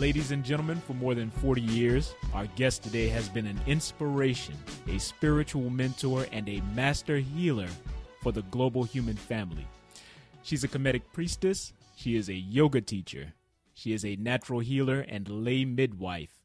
Ladies and gentlemen, for more than 40 years, our guest today has been an inspiration, a spiritual mentor, and a master healer for the global human family. She's a Kemetic priestess, she is a yoga teacher, she is a natural healer and lay midwife.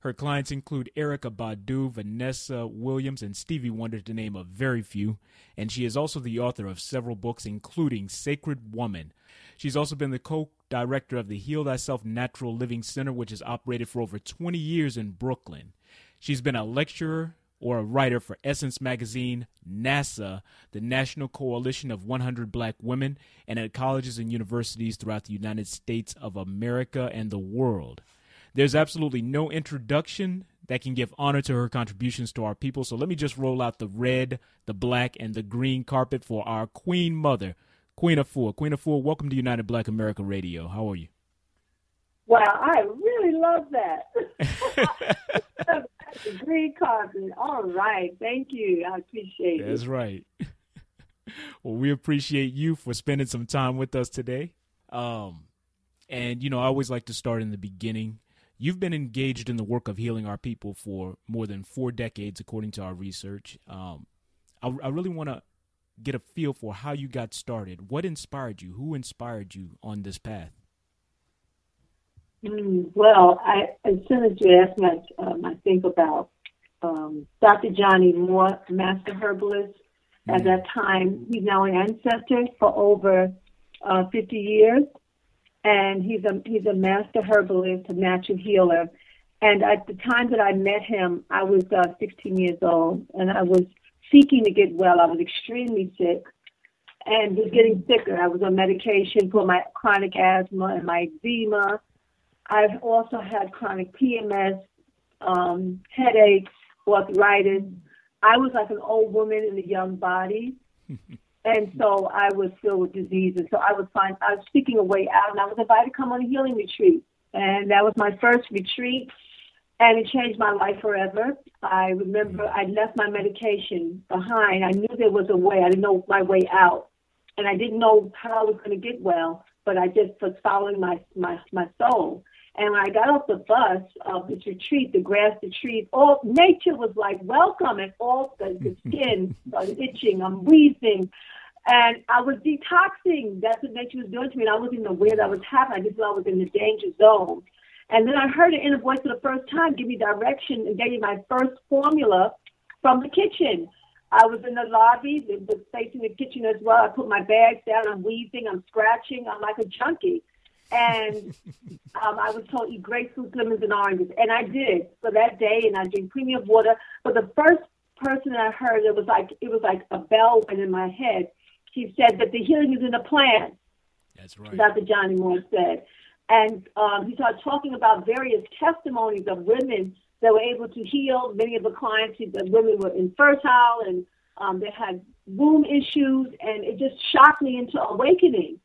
Her clients include Erykah Badu, Vanessa Williams, and Stevie Wonder, to name a very few. And she is also the author of several books, including Sacred Woman. She's also been the co director of the Heal Thyself Natural Living Center, which has operated for over 20 years in Brooklyn. She's been a lecturer or a writer for Essence Magazine, NASA, the National Coalition of 100 Black Women, and at colleges and universities throughout the United States of America and the world. There's absolutely no introduction that can give honor to her contributions to our people. So let me just roll out the red, the black, and the green carpet for our Queen Mother, Queen Afua. Queen Afua, welcome to United Black America Radio. How are you? Wow, I really love that. carpet. All right. Thank you. I appreciate That's it. That's right. well, we appreciate you for spending some time with us today. Um, and, you know, I always like to start in the beginning. You've been engaged in the work of healing our people for more than four decades, according to our research. Um, I, I really want to get a feel for how you got started. What inspired you? Who inspired you on this path? Mm, well, I, as soon as you asked me, um, I think about um, Dr. Johnny Moore, Master Herbalist. Mm. At that time, he's now an ancestor for over uh, 50 years, and he's a he's a master herbalist, a natural healer. And at the time that I met him, I was uh, 16 years old, and I was seeking to get well. I was extremely sick and was getting sicker. I was on medication for my chronic asthma and my eczema. I've also had chronic PMS, um, headaches, arthritis. I was like an old woman in a young body. and so I was filled with disease. And so I was find I was seeking a way out and I was invited to come on a healing retreat. And that was my first retreat and it changed my life forever. I remember I left my medication behind. I knew there was a way. I didn't know my way out, and I didn't know how I was going to get well. But I just was following my my my soul. And when I got off the bus of this retreat, the grass, the trees, all nature was like welcome, and all the, the skin started itching. I'm wheezing, and I was detoxing. That's what nature was doing to me, and I wasn't even aware that was happening. I just thought I was in the danger zone. And then I heard an inner voice for the first time give me direction and gave me my first formula from the kitchen. I was in the lobby, it was facing the kitchen as well. I put my bags down, I'm wheezing, I'm scratching, I'm like a junkie. And um, I was told eat grapefruit, lemons, and oranges, and I did for that day. And I drink premium water. But the first person that I heard, it was like it was like a bell went in my head. She said that the healing is in the plant. That's right. Dr. Johnny Moore said, and um, he started talking about various testimonies of women that were able to heal. Many of the clients, the women were infertile and um, they had womb issues, and it just shocked me into awakening.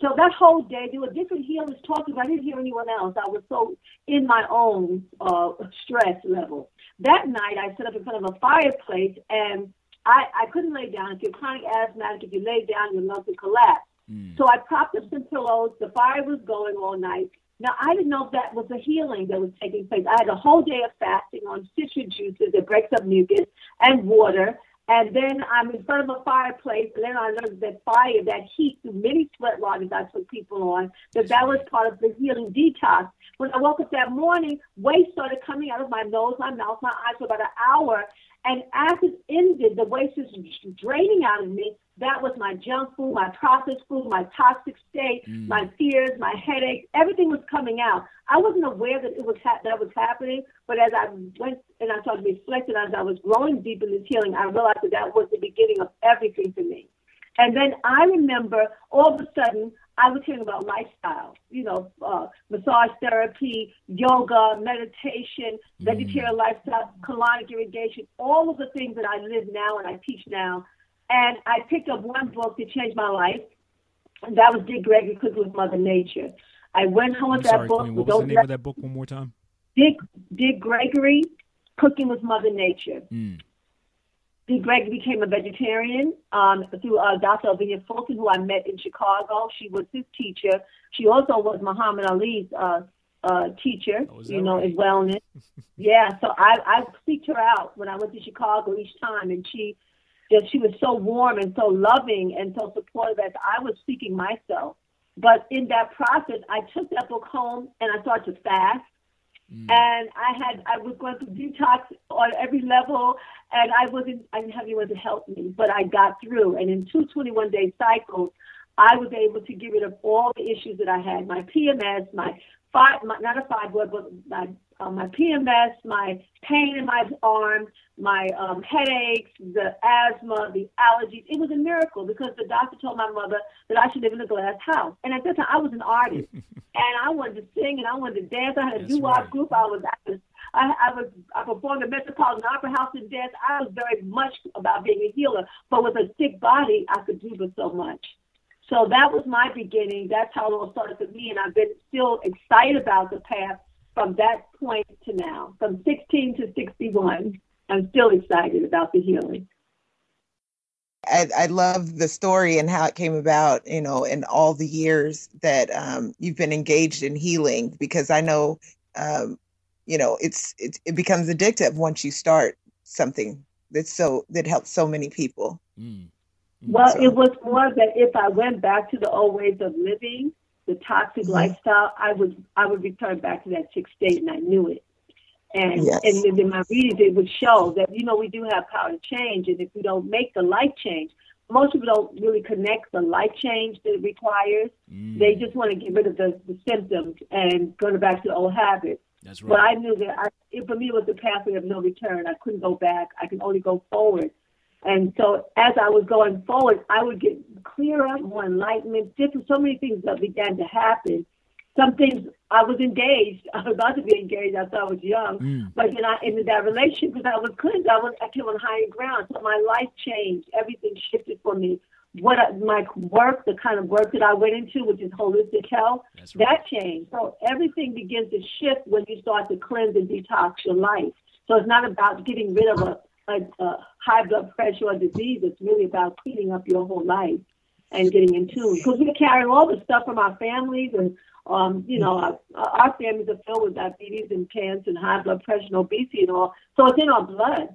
So that whole day, there were different healers talking. I didn't hear anyone else. I was so in my own uh, stress level. That night, I sat up in front of a fireplace, and I, I couldn't lay down. If you're chronic asthmatic, if you lay down, your lungs would collapse. Mm. So I propped up some pillows. The fire was going all night. Now I didn't know if that was a healing that was taking place. I had a whole day of fasting on citrus juices that breaks up mucus and water. And then I'm in front of a fireplace, and then I learned that fire, that heat through many sweat lodges I took people on, that that was part of the healing detox. When I woke up that morning, waste started coming out of my nose, my mouth, my eyes for about an hour. And as it ended, the waste was draining out of me. That was my junk food, my processed food, my toxic state, mm. my fears, my headaches. Everything was coming out. I wasn't aware that it was ha- that was happening, but as I went and I started reflecting, as I was growing deep in this healing, I realized that that was the beginning of everything for me. And then I remember all of a sudden I was hearing about lifestyle, you know, uh, massage therapy, yoga, meditation, mm. vegetarian lifestyle, colonic irrigation, all of the things that I live now and I teach now and I picked up one book that changed my life, and that was Dick Gregory Cooking with Mother Nature. I went home with that sorry, book. Queen, what was the name of that book one more time? Dick Dick Gregory, Cooking with Mother Nature. Mm. Gregory became a vegetarian um, through uh, Dr. Alvenia Fulton, who I met in Chicago. She was his teacher. She also was Muhammad Ali's uh, uh, teacher, Oh, you know, right? in wellness. yeah, so I I seeked her out when I went to Chicago each time, and she just she was so warm and so loving and so supportive as I was seeking myself. But in that process, I took that book home and I started to fast. Mm. And I had I was going through detox on every level, and I wasn't I didn't have anyone to help me, but I got through. And in two 21 day cycles, I was able to get rid of all the issues that I had: my PMS, my five, my, not a fibroid, but my uh, my PMS, my pain in my arms, my um, headaches, the asthma, the allergies. It was a miracle because the doctor told my mother that I should live in a glass house. And at that time, I was an artist, and I wanted to sing and I wanted to dance. I had a That's doo-wop right. group. I was, I was, I, I was, I performed at Metropolitan Opera House and dance. I was very much about being a healer, but with a sick body, I could do but so much. So that was my beginning. That's how it all started for me, and I've been still excited about the path from that point to now, from 16 to 61. I'm still excited about the healing. I, I love the story and how it came about, you know, in all the years that um, you've been engaged in healing, because I know, um, you know, it's it, it becomes addictive once you start something that's so that helps so many people. Mm. Well, So- it was more that if I went back to the old ways of living, the toxic Mhm. lifestyle, I would I would return back to that sick state, and I knew it. And Yes. and then in my readings, it would show that you know we do have power to change, and if we don't make the life change, most people don't really connect the life change that it requires. Mm. They just want to get rid of the, the symptoms and go back to the old habits. That's right. But. I knew that I, it, for me, it was the pathway of no return. I couldn't go back. I could only go forward. And so as I was going forward, I would get clearer, more enlightenment, different, so many things that began to happen. Some things I was engaged. I was about to be engaged. I thought I was young. Mm. But then I ended that relationship because I was cleansed. I was I came on higher ground. So my life changed. Everything shifted for me. What I, my work, the kind of work that I went into, which is holistic health, right. that changed. So everything begins to shift when you start to cleanse and detox your life. So it's not about getting rid of a, a, a high blood pressure or disease. It's really about cleaning up your whole life and getting in tune. Because we're carrying all the stuff from our families and um, you know, our, our families are filled with diabetes and cancer and high blood pressure and obesity and all. So it's in our blood.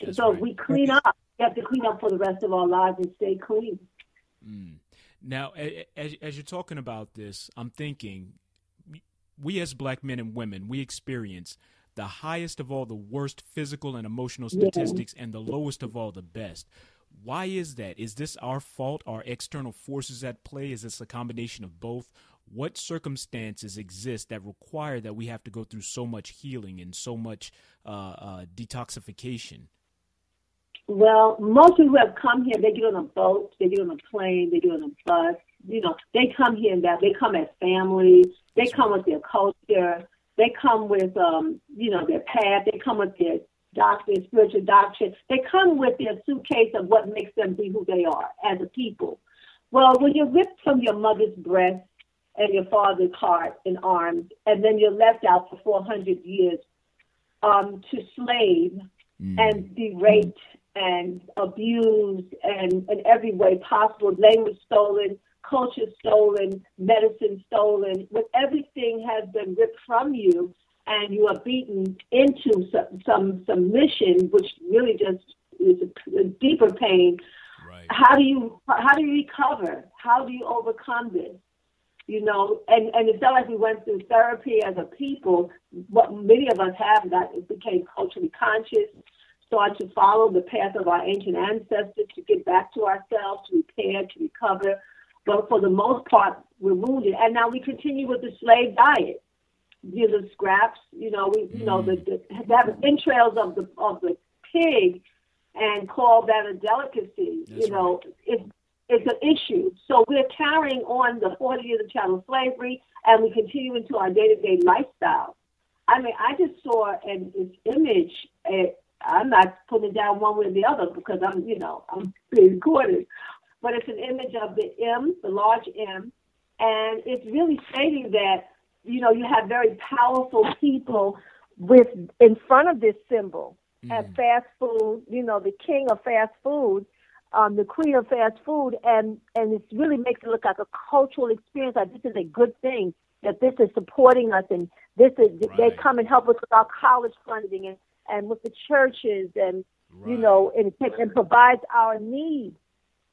That's so right. we clean up, we have to clean up for the rest of our lives and stay clean. Mm. Now, as, as you're talking about this, I'm thinking we as black men and women, we experience the highest of all the worst physical and emotional Yeah. statistics and the lowest of all the best. Why is that? Is this our fault? Are external forces at play? Is this a combination of both? What circumstances exist that require that we have to go through so much healing and so much uh, uh, detoxification? Well, most people who have come here, they get on a boat, they get on a plane, they get on a bus. You know, they come here and that they come as families. They come with their culture. They come with, um, you know, their path. They come with their doctrine, spiritual doctrine. They come with their suitcase of what makes them be who they are as a people. Well, when you're ripped from your mother's breast and your father's heart and arms, and then you're left out for 400 years um, to slave Mm. and be raped and abused and in every way possible, language stolen, culture stolen, medicine stolen, when everything has been ripped from you and you are beaten into some, some submission, which really just is a, a deeper pain. right. How do you how do you recover? How do you overcome this? You know, and, and it's not like we went through therapy as a people. What many of us have that became culturally conscious, started to follow the path of our ancient ancestors to get back to ourselves, to repair, to recover. But for the most part, we're wounded, and now we continue with the slave diet. You know, the scraps. You know, we you know the, the to have the entrails of the of the pig and call that a delicacy. That's you know, it's it's an issue. So we're carrying on the 40 years of chattel slavery, and we continue into our day-to-day lifestyle. I mean, I just saw an this image. Uh, I'm not putting it down one way or the other because I'm, you know, I'm being recorded. But it's an image of the M, the large M, and it's really stating that, you know, you have very powerful people with in front of this symbol at fast food, you know, the king of fast food, um, the queen of fast food, and and it really makes it look like a cultural experience. Like this is a good thing. that this is supporting us and this is Right. they come and help us with our college funding and, and with the churches and you know and it and provides our needs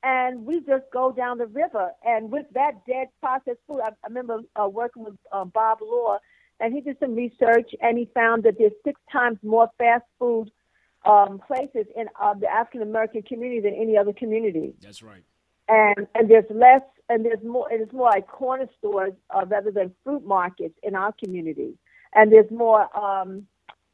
and we just go down the river. And with that dead processed food i, I remember uh, working with uh, bob law and he did some research and he found that there's six times more fast food um, places in uh, the african american community than any other community. That's right. and and there's less and there's more and it's more like corner stores uh, rather than fruit markets in our community. And there's more um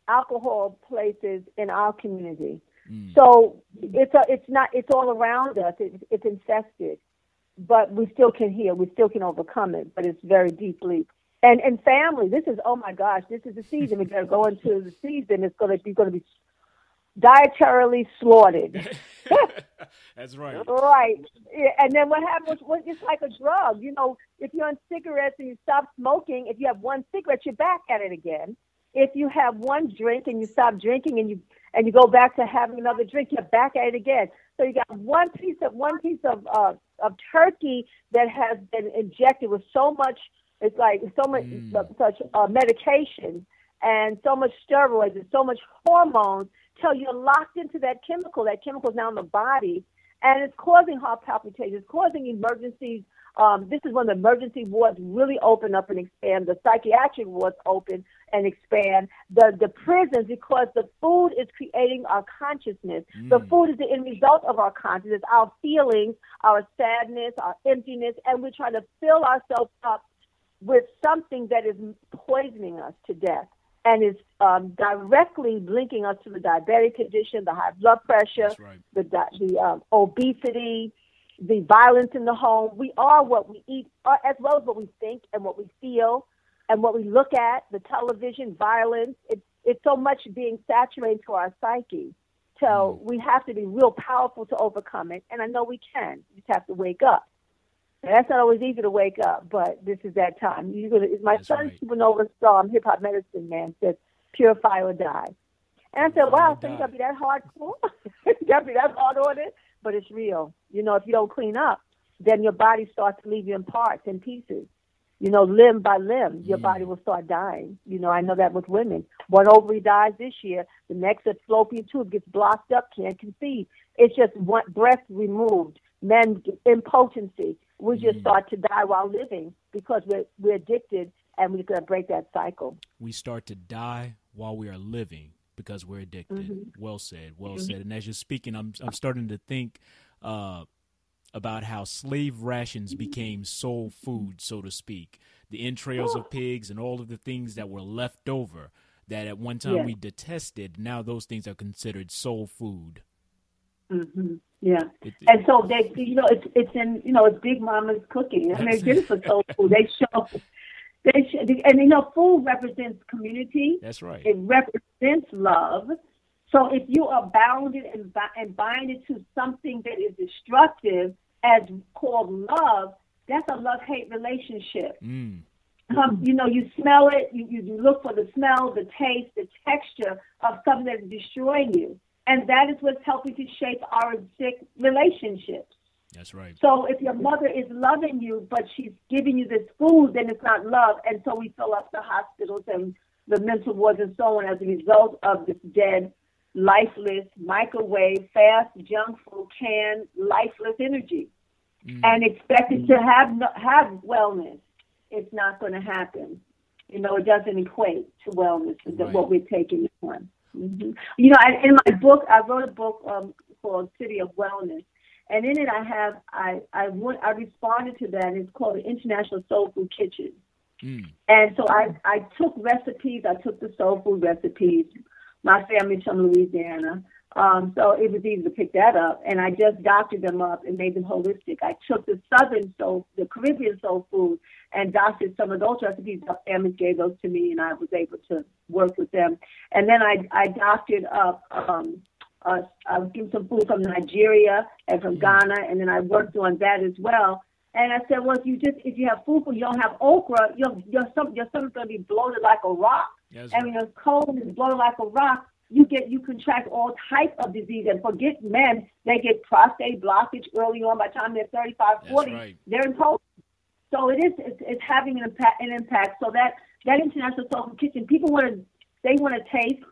alcohol places in our community Mm. so it's a, it's not it's all around us it's, it's infested but we still can heal we still can overcome it but it's very deeply and and family this is oh my gosh this is the season we're going to go into the season it's going to be going to be dietarily slaughtered That's right. Right. Yeah, and then what happens? What it's like a drug. You know, if you're on cigarettes and you stop smoking, if you have one cigarette, you're back at it again. If you have one drink and you stop drinking and you and you go back to having another drink, you're back at it again. So you got one piece of one piece of uh, of turkey that has been injected with so much. It's like so much Mm. such uh, medication and so much steroids and so much hormones till you're locked into that chemical. That chemical is now in the body, and it's causing heart palpitations, it's causing emergencies. Um, this is when the emergency wards really open up and expand. The psychiatric wards open and expand. The the prisons because the food is creating our consciousness. The Mm. food is the end result of our consciousness, our feelings, our sadness, our emptiness, and we're trying to fill ourselves up with something that is poisoning us to death and is um, directly linking us to the diabetic condition, the high blood pressure, right. the the um, obesity, the violence in the home. We are what we eat, uh, as well as what we think and what we feel and what we look at. The television, violence. It's it's so much being saturated to our psyche. So we have to be real powerful to overcome it, and I know we can. You just have to wake up. And that's not always easy to wake up, but this is that time. You're gonna, my That's son's right. Supa Nova Slom, hip hop medicine man, says purify or die. And I said, wow, you die. gotta be that hardcore? you gotta be that hard on it? But it's real. You know, if you don't clean up, then your body starts to leave you in parts and pieces. You know, limb by limb, your Mm. body will start dying. You know, I know that with women. One ovary dies this year, the next a fallopian tube gets blocked up, can't conceive. It's just one breast removed, men impotency. We just Mm. start to die while living because we're we're addicted and we're gonna break that cycle. we start to die while we are living because we're addicted. Mm-hmm. Well said, well said. And as you're speaking, I'm I'm starting to think uh, about how slave rations became soul food, so to speak. The entrails of pigs and all of the things that were left over that at one time Yeah. we detested. Now those things are considered soul food. hmm Yeah. It, And so they, you know, it's it's in, you know, it's Big Mama's cooking. I mean, That's they did it for soul food. They show, they show, and you know, food represents community. that's right. It represents love. So if you are bounded and and binded to something that is destructive, as called love, that's a love hate relationship. Mm, Um, you know, you smell it, you, you you look for the smell, the taste, the texture of something that's destroying you. And that is what's helping to shape our sick relationships. That's right. So if your mother is loving you, but she's giving you this food, then it's not love. And so we fill up the hospitals and the mental wards and so on as a result of this dead, lifeless, microwave, fast, junk food, canned, lifeless energy. Mm, And expect it to have no, have wellness. It's not going to happen. You know, it doesn't equate to wellness, is Right. what we're taking on. hmm You know, I, in my book, I wrote a book um, called City of Wellness, and in it, I have I I went, I responded to that. It's called the International Soul Food Kitchen, mm, and so I I took recipes. I took the soul food recipes. My family's from Louisiana, um, so it was easy to pick that up, and I just doctored them up and made them holistic. I took the Southern soul, the Caribbean soul food, and doctored some of those recipes. My family gave those to me, and I was able to work with them. And then I I doctored up. Um, uh, was given some food from Nigeria and from Ghana, and then I worked on that as well. And I said, well, if you just if you have food, but you don't have okra, your your some your stomach's gonna be bloated like a rock. that's And when your colon is bloated like a rock, you get you contract all type of disease. And forget men, they get prostate blockage early on. By the time they're 35, That's 40, right. they're in post. So it is it's, it's having an impact an impact. So that that international soulful kitchen, people want to they want to taste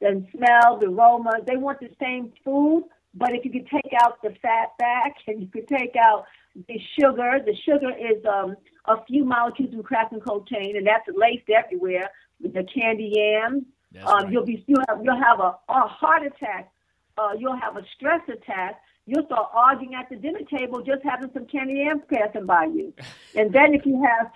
and smell the aroma. They want the same food, but if you could take out the fat back and you could take out the sugar, the sugar is um, a few molecules of crack and cocaine, and that's laced everywhere with the candy yams. Um, right. You'll be you'll have, you'll have a, a heart attack. Uh, you'll have a stress attack. You'll start arguing at the dinner table just having some candy yams passing by you. And then if you have,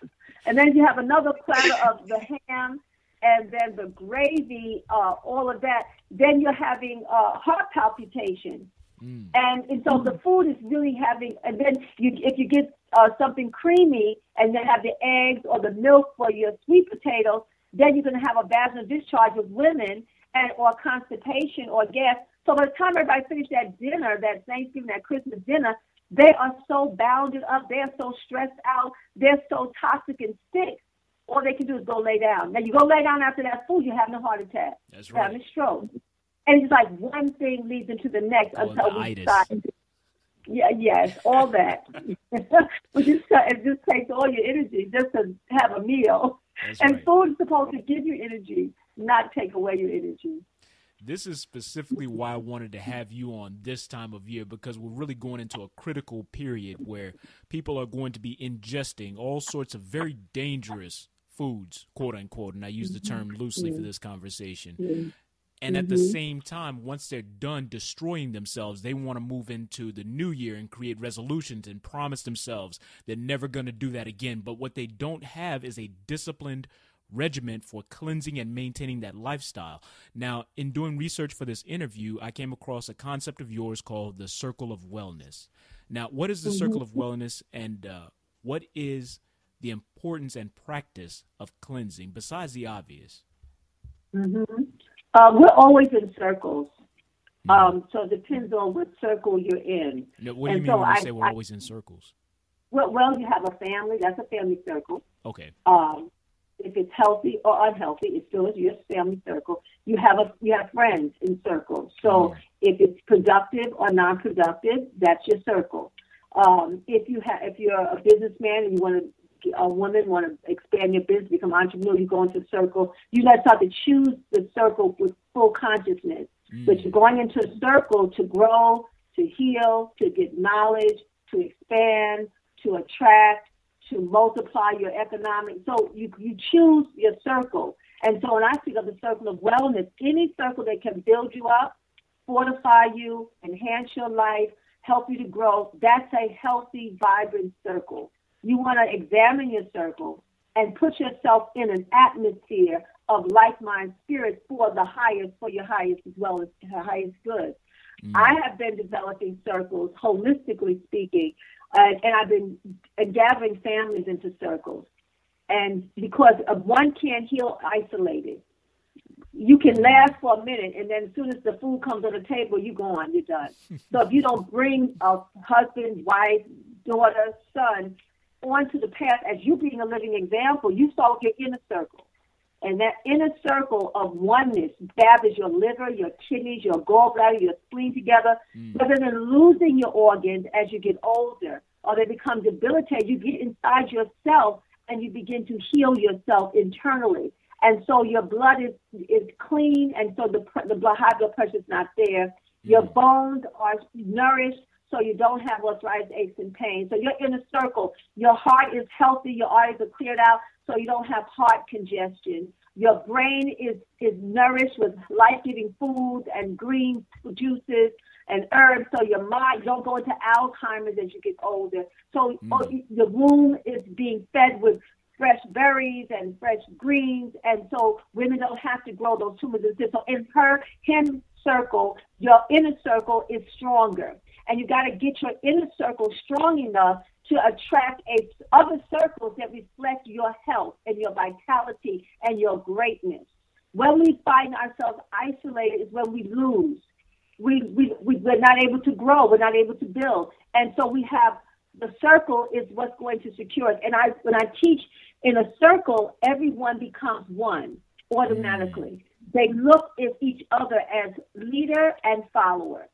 and then you have another platter of the ham and then the gravy, uh, all of that, then you're having uh, heart palpitation. Mm. And, and so the food is really having, and then you, if you get uh, something creamy and then have the eggs or the milk for your sweet potatoes, then you're going to have a vaginal discharge with women and or constipation or gas. So by the time everybody finishes that dinner, that Thanksgiving, that Christmas dinner, they are so bounded up, they're so stressed out, they're so toxic and sick all they can do is go lay down. Now you go lay down after that food, you're having a heart attack. That's right. Having a stroke. And it's like one thing leads into the next oh, until we decide. Yeah, yes, all that. it just it just takes all your energy just to have a meal. That's and right. food is supposed to give you energy, not take away your energy. This is specifically why I wanted to have you on this time of year because we're really going into a critical period where people are going to be ingesting all sorts of very dangerous foods, quote unquote, and I use the term loosely for this conversation. And at the mm-hmm. same time, once they're done destroying themselves, they want to move into the new year and create resolutions and promise themselves they're never going to do that again. But what they don't have is a disciplined regiment for cleansing and maintaining that lifestyle. Now, in doing research for this interview, I came across a concept of yours called the circle of wellness. Now, what is the mm-hmm. circle of wellness and uh, what is the importance and practice of cleansing besides the obvious? Mm-hmm. Uh, we're always in circles. Mm-hmm. Um, so it depends on what circle you're in. Now, what do you mean so when you I, say we're I, always in circles? Well, well, you have a family. That's a family circle. Okay. Um, if it's healthy or unhealthy, it still is your family circle. You have a you have friends in circles. So mm-hmm. if it's productive or non-productive, that's your circle. Um, if you have if you're a businessman and you want to a woman want to expand your business, become entrepreneur, you go into a circle. You to start to choose the circle with full consciousness. Mm. But you're going into a circle to grow, to heal, to get knowledge, to expand, to attract, to multiply your economic. So you you choose your circle. And so when I speak of the circle of wellness, any circle that can build you up, fortify you, enhance your life, help you to grow, that's a healthy, vibrant circle. You want to examine your circle and put yourself in an atmosphere of like-minded spirits for the highest, for your highest as well as your highest good. Mm. I have been developing circles, holistically speaking, uh, and I've been gathering families into circles. And because one can't heal isolated, you can last for a minute, and then as soon as the food comes on the table, you go on, you're done. so if you don't bring a husband, wife, daughter, son onto the path as you being a living example, you start saw your inner circle. And that inner circle of oneness gathers your liver, your kidneys, your gallbladder, your spleen together. Mm. Rather than losing your organs as you get older or they become debilitated, you get inside yourself and you begin to heal yourself internally. And so your blood is, is clean, and so the, the blood, high blood pressure is not there. Mm. Your bones are nourished, so you don't have arthritis, aches, and pain. So you're in a circle. Your heart is healthy, your arteries are cleared out, so you don't have heart congestion. Your brain is, is nourished with life giving foods and green juices and herbs, so your mind don't go into Alzheimer's as you get older. So mm. the womb is being fed with fresh berries and fresh greens, and so women don't have to grow those tumors. So in her him circle, your inner circle is stronger, and you got to get your inner circle strong enough to attract a, other circles that reflect your health and your vitality and your greatness. When we find ourselves isolated is when we lose. We, we, we, we're not able to grow. We're not able to build. And so we have the circle is what's going to secure us. And I, when I teach in a circle, everyone becomes one automatically. Mm. They look at each other as leader and follower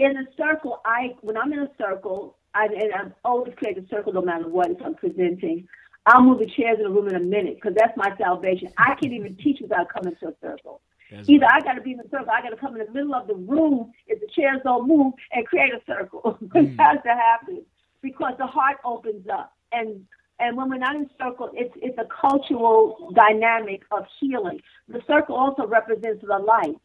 in a circle, I when I'm in a circle, I, and I've always created a circle no matter what if I'm presenting. I'll move the chairs in the room in a minute because that's my salvation. I can't even teach without coming to a circle. That's Either right. I got to be in the circle, I got to come in the middle of the room if the chairs don't move and create a circle. Mm. it has to happen because the heart opens up. And and when we're not in circle, it's it's a cultural dynamic of healing. The circle also represents the light.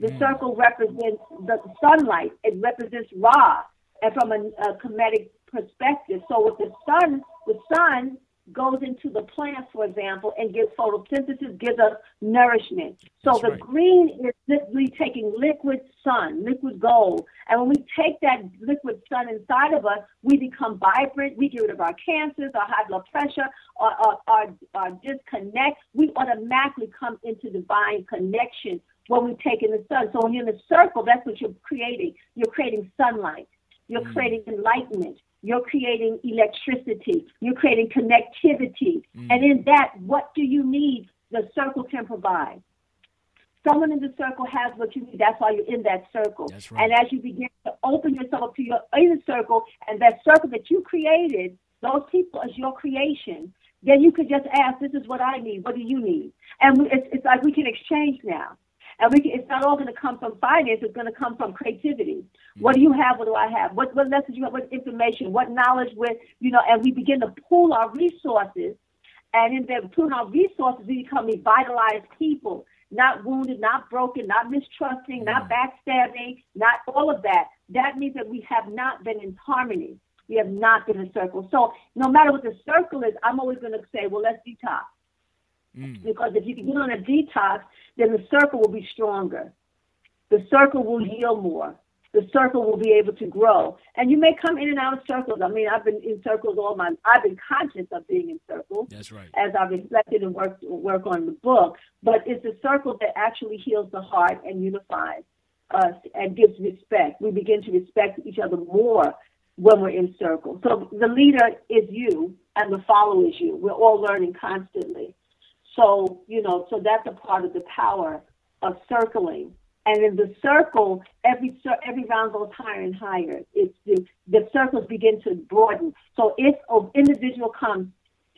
The mm. circle represents the sunlight. It represents Ra, and from a, a Kemetic perspective. So with the sun, the sun goes into the plants, for example, and gives photosynthesis, gives us nourishment. So That's the right. green is literally taking liquid sun, liquid gold. And when we take that liquid sun inside of us, we become vibrant. We get rid of our cancers, our high blood pressure, our, our, our, our disconnect. We automatically come into divine connection when we take in the sun. So when you're in the circle, that's what you're creating. You're creating sunlight. You're mm. creating enlightenment. You're creating electricity. You're creating connectivity. Mm. And in that, what do you need? The circle can provide. Someone in the circle has what you need. That's why you're in that circle. Right. And as you begin to open yourself to your inner circle and that circle that you created, those people as your creation, then you could just ask, this is what I need. What do you need? And it's, it's like we can exchange now. And we can, it's not all going to come from finance. It's going to come from creativity. Mm-hmm. What do you have? What do I have? What, what message you have? What information? What knowledge? With you know, and we begin to pool our resources. And in that pooling our resources, we become revitalized people, not wounded, not broken, not mistrusting, not backstabbing, not all of that. That means that we have not been in harmony. We have not been in a circle. So no matter what the circle is, I'm always going to say, well, let's detox. Mm. Because if you can get on a detox, then the circle will be stronger. The circle will heal more. The circle will be able to grow. And you may come in and out of circles. I mean, I've been in circles all my I've been conscious of being in circles. That's right. As I've reflected and work work on the book. But it's a circle that actually heals the heart and unifies us and gives respect. We begin to respect each other more when we're in circles. So the leader is you and the follower is you. We're all learning constantly. So, you know, so that's a part of the power of circling. And in the circle, every every round goes higher and higher. It's the, the circles begin to broaden. So if an individual comes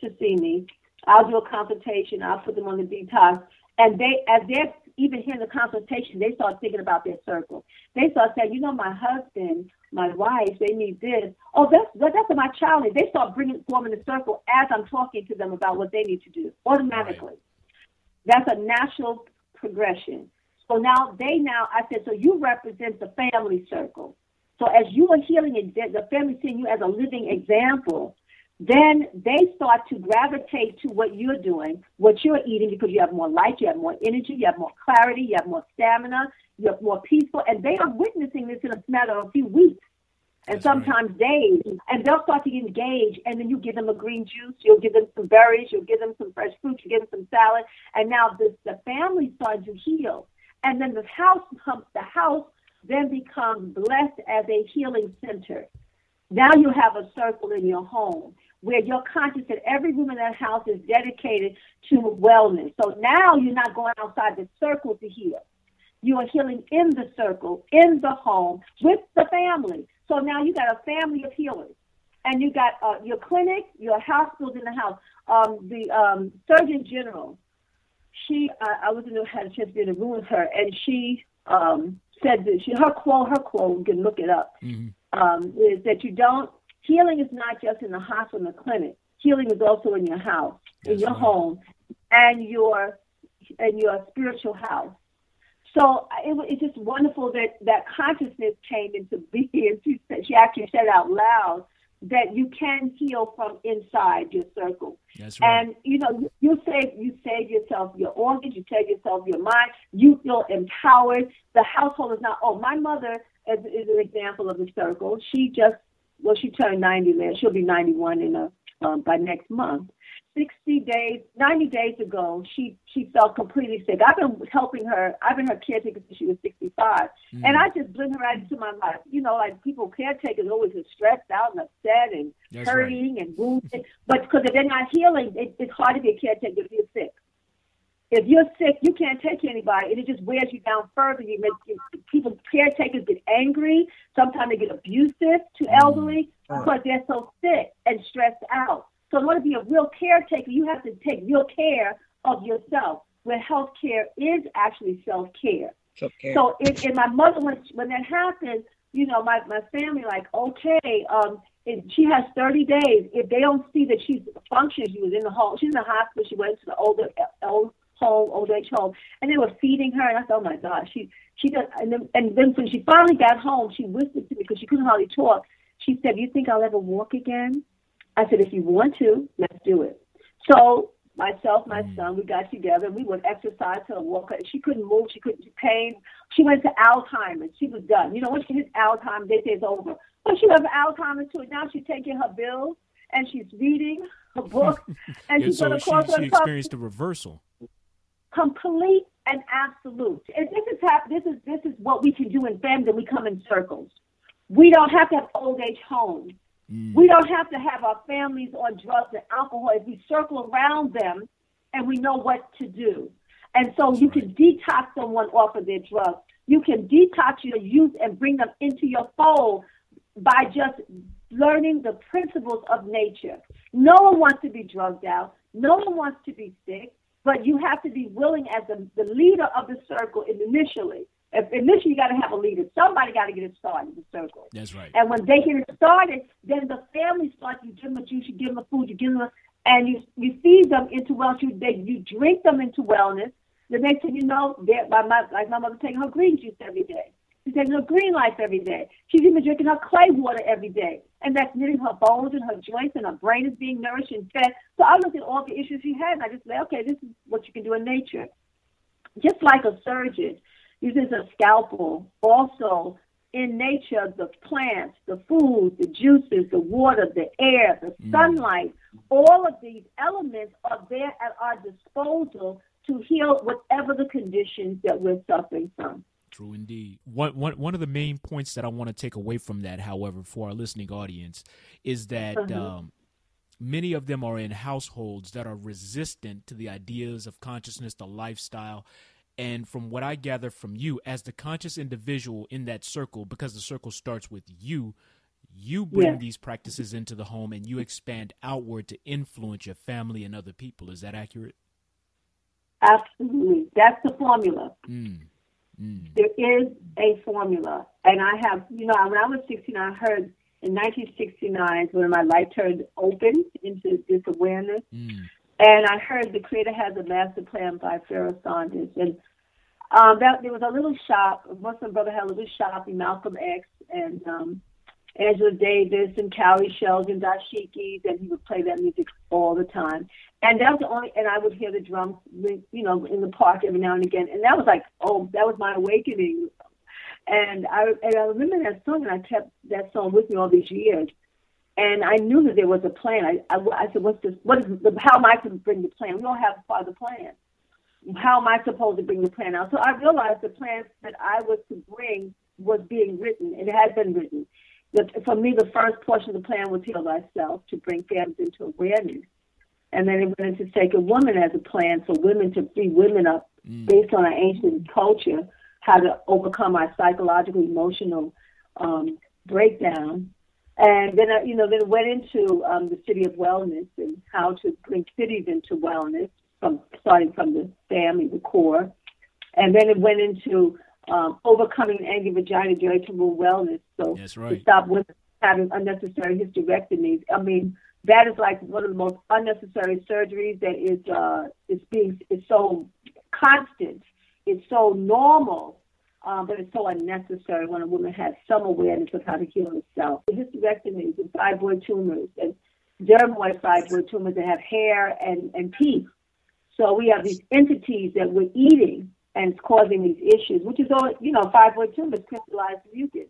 to see me, I'll do a consultation. I'll put them on the detox, and they, as they're even hearing the consultation, they start thinking about their circle. They start saying, you know, my husband, my wife, they need this. Oh, that's that's my child. They start bringing forming a circle as I'm talking to them about what they need to do automatically. Right. That's a natural progression. So now they now I said, so you represent the family circle. So as you are healing and the family seeing you as a living example, then they start to gravitate to what you're doing, what you're eating, because you have more light, you have more energy, you have more clarity, you have more stamina, you're more peaceful, and they are witnessing this in a matter of a few weeks and That's sometimes right. days. And they'll start to engage, and then you give them a green juice, you'll give them some berries, you'll give them some fresh fruit, you give them some salad, and now this, the family starts to heal. And then the house becomes the house then becomes blessed as a healing center. Now you have a circle in your home where you're conscious that every room in that house is dedicated to wellness. So now you're not going outside the circle to heal. You are healing in the circle, in the home, with the family. So now you got a family of healers. And you got uh, your clinic, your hospitals in the house. Um, the um, Surgeon General, she, uh, I was in the, had a chance to be in the room with her, and she um, said that she, her quote, her quote, you can look it up, mm-hmm. um, is that you don't healing is not just in the hospital and the clinic. Healing is also in your house, That's in your right. home, and your and your spiritual house. So it, it's just wonderful that that consciousness came into being. She, said, she actually said out loud that you can heal from inside your circle. That's right. And you know, you, you save you save yourself your organs, you save yourself your mind. You feel empowered. The household is not. Oh, my mother is, is an example of the circle. She just well, she turned 90 last. She'll be 91 in a um, by next month. 60 days, 90 days ago, she she felt completely sick. I've been helping her. I've been her caretaker since she was 65, mm. and I just bring her right into my life. You know, like people caretakers always are stressed out and upset and That's hurting right. and wounded. but because if they're not healing, it, it's hard to be a caretaker if you're sick. If you're sick, you can't take anybody, and it just wears you down further. You make you, people caretakers get angry. Sometimes they get abusive to Mm. elderly because they're so sick and stressed out. So in order to be a real caretaker, you have to take real care of yourself. Where health care is actually self care. Self-care. So if, if my mother when when that happened, you know, my my family like, okay, um, if she has 30 days. If they don't see that she's functioning, she was in the home. She's in the hospital. She went to the older old home, old age home, and they were feeding her. And I thought, oh my gosh, she she does. And then and then when she finally got home, she whispered to me because she couldn't hardly talk. She said, "You think I'll ever walk again?" I said, "If you want to, let's do it." So myself, my mm. son, we got together and we would exercise her, walk her. She couldn't move. She couldn't she pain. She went to Alzheimer's. She was done. You know, when she hits Alzheimer's, they say it's over. But she went from Alzheimer's to it. Now she's taking her bills and she's reading her book and Yeah, she's so going to she, she experienced a reversal. Complete and absolute. And this is how this is this is what we can do in family. We come in circles. We don't have to have old age homes. Mm. We don't have to have our families on drugs and alcohol if we circle around them and we know what to do. And so you can detox someone off of their drugs. You can detox your youth and bring them into your fold by just learning the principles of nature. No one wants to be drugged out. No one wants to be sick, but you have to be willing as the, the leader of the circle initially. If initially you got to have a leader. Somebody got to get it started, the circle. That's right. And when they get it started, then the family starts. You give them a juice, you give them a food, you give them, a, and you you feed them into wellness. You they, you drink them into wellness. The next thing you know, my, my, like my mother taking her green juice every day. She's taking her green life every day. She's even drinking her clay water every day, and that's knitting her bones and her joints, and her brain is being nourished and fed. So I looked at all the issues she had, and I just said, okay, this is what you can do in nature. Just like a surgeon uses a scalpel, also in nature, the plants, the food, the juices, the water, the air, the mm. sunlight, all of these elements are there at our disposal to heal whatever the conditions that we're suffering from. True indeed. One, one, one of the main points that I want to take away from that, however, for our listening audience, is that Uh-huh. um, many of them are in households that are resistant to the ideas of consciousness, the lifestyle. And from what I gather from you, as the conscious individual in that circle, because the circle starts with you, you bring Yeah. these practices into the home and you expand outward to influence your family and other people. Is that accurate? Absolutely. That's the formula. Mm. Mm. There is a formula. And I have, you know, when I was 16, I heard in 1969 when my life turned open into this awareness. Mm. And I heard the Creator has a master plan by Pharoah Sanders. And um, that there was a little shop, a Muslim brother had a little shop in Malcolm X and um, Angela Davis and Cowrie Shells and Dashikis, and he would play that music all the time. And that was the only, and I would hear the drums, you know, in the park every now and again. And that was like, oh, that was my awakening. And I, and I remember that song, and I kept that song with me all these years. And I knew that there was a plan. I, I, I said, what's this? What is the, how am I to bring the plan? We don't have a part of the plan. How am I supposed to bring the plan out? So I realized the plan that I was to bring was being written. It had been written. The, for me, the first portion of the plan was heal thyself to bring families into awareness. And then it went into sacred woman as a plan for women to free women up Mm. based on our ancient culture, how to overcome our psychological, emotional um, breakdown. And then, I, you know, then it went into um, the city of wellness and how to bring cities into wellness, from starting from the family, the core. And then it went into um, overcoming angry vagina to wellness. So That's to stop women having unnecessary hysterectomies. I mean, that is like one of the most unnecessary surgeries that is uh, is being is so constant. It's so normal, um, but it's so unnecessary when a woman has some awareness of how to heal herself. The hysterectomies and fibroid tumors and dermoid fibroid tumors that have hair and, and teeth. So we have these entities that we're eating and it's causing these issues, which is all, you know, fibroid tumors, crystallized mucus.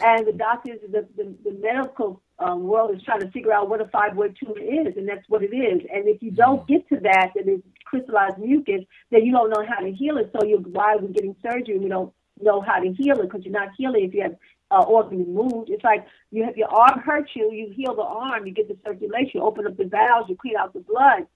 And the doctors, the, the, the medical um, world is trying to figure out what a fibroid tumor is, and that's what it is. And if you don't get to that, that is crystallized mucus, then you don't know how to heal it. So you're why we're getting surgery, and we don't know how to heal it because you're not healing if you have uh, organ removed. It's like you have your arm hurt you, you heal the arm, you get the circulation, you open up the valves, you clean out the blood.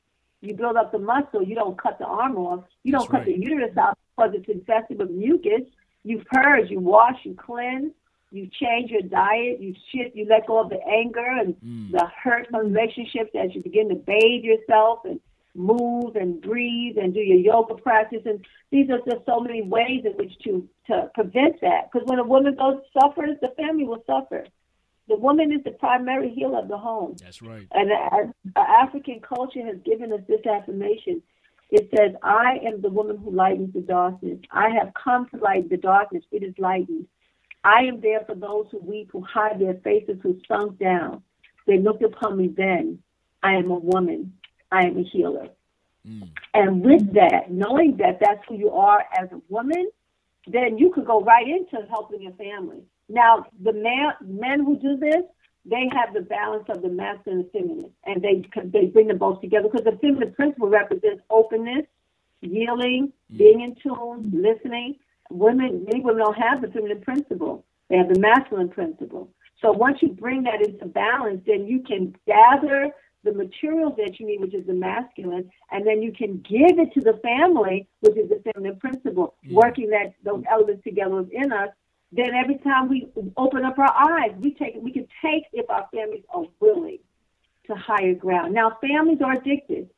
You build up the muscle. You don't cut the arm off. You don't That's cut right. the uterus out because it's infested with mucus. You purge, you wash, you cleanse, you change your diet, you shift, you let go of the anger and Mm. the hurt from relationships as you begin to bathe yourself and move and breathe and do your yoga practice. And these are just so many ways in which to, to prevent that. Because when a woman goes suffers, the family will suffer. The woman is the primary healer of the home. That's right. And our, our African culture has given us this affirmation. It says, I am the woman who lightens the darkness. I have come to lighten the darkness. It is lightened. I am there for those who weep, who hide their faces, who sunk down. They looked upon me then. I am a woman. I am a healer. Mm. And with that, knowing that that's who you are as a woman, then you could go right into helping your family. Now, the man, men who do this, they have the balance of the masculine and feminine, and they they bring them both together because the feminine principle represents openness, yielding, being in tune, listening. Women, many women don't have the feminine principle; they have the masculine principle. So once you bring that into balance, then you can gather the material that you need, which is the masculine, and then you can give it to the family, which is the feminine principle, Mm. working that those elements together within us. Then every time we open up our eyes, we take we can take if our families are willing to higher ground. Now families are addicted,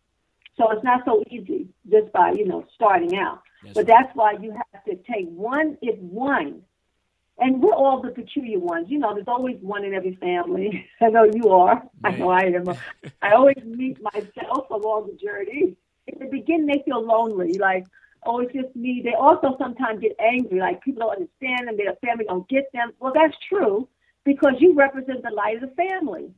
so it's not so easy just by you know starting out. That's but right. that's why you have to take one if one. And we're all the peculiar ones. You know, there's always one in every family. I know you are. I know I am. I always meet myself along the journey. In the beginning, they feel lonely, like, oh, it's just me. They also sometimes get angry, like people don't understand them, their family don't get them. Well, that's true because you represent the light of the family.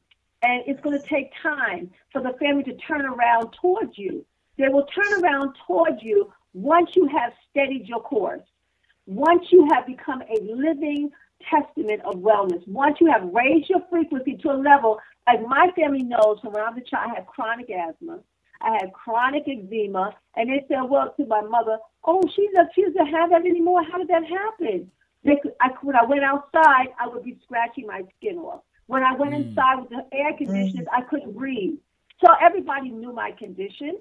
And it's going to take time for the family to turn around towards you. They will turn around towards you once you have steadied your course once you have become a living testament of wellness, once you have raised your frequency to a level, like my family knows from when I was a child, I had chronic asthma, I had chronic eczema, and they said, well, to my mother, oh, she's doesn't, she doesn't have that anymore. How did that happen? They, could- I, when I went outside, I would be scratching my skin off. When I went Mm. inside with the air conditioners, I couldn't breathe. So everybody knew my condition.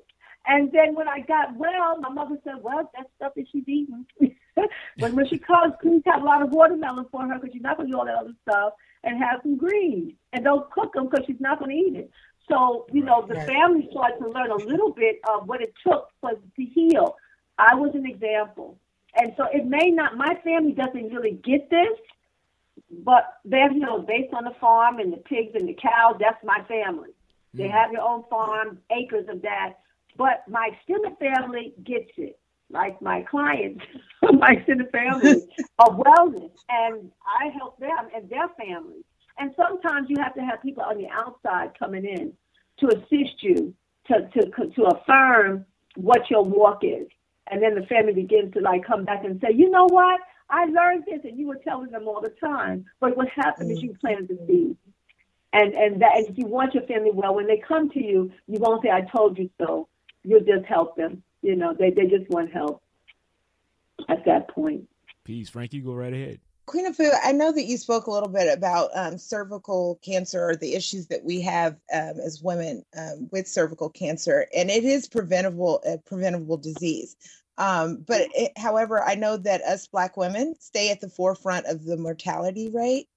And then when I got well, my mother said, well, that stuff that she's eating. but when she comes, please have a lot of watermelon for her because she's not going to eat all that other stuff and have some greens. And don't cook them because she's not going to eat it. So, you know, the family started to learn a little bit of what it took for to heal. I was an example. And so it may not, my family doesn't really get this, but they're, you know, based on the farm and the pigs and the cows, that's my family. They Mm. have their own farm, acres of that. But my extended family gets it. Like my clients, my extended family of wellness. And I help them and their families. And sometimes you have to have people on the outside coming in to assist you, to, to, to affirm what your walk is. And then the family begins to like come back and say, you know what? I learned this, and you were telling them all the time. But what happened is mm. you planted the seed. And and that and if you want your family well, when they come to you, you won't say, I told you so. You'll just help them. You know, they, they just want help at that point. Peace, Frankie. Go right ahead. Queen Afua, I know that you spoke a little bit about um, cervical cancer or the issues that we have um, as women um, with cervical cancer, and it is preventable, a preventable disease. Um, but it, however, I know that us Black women stay at the forefront of the mortality rate.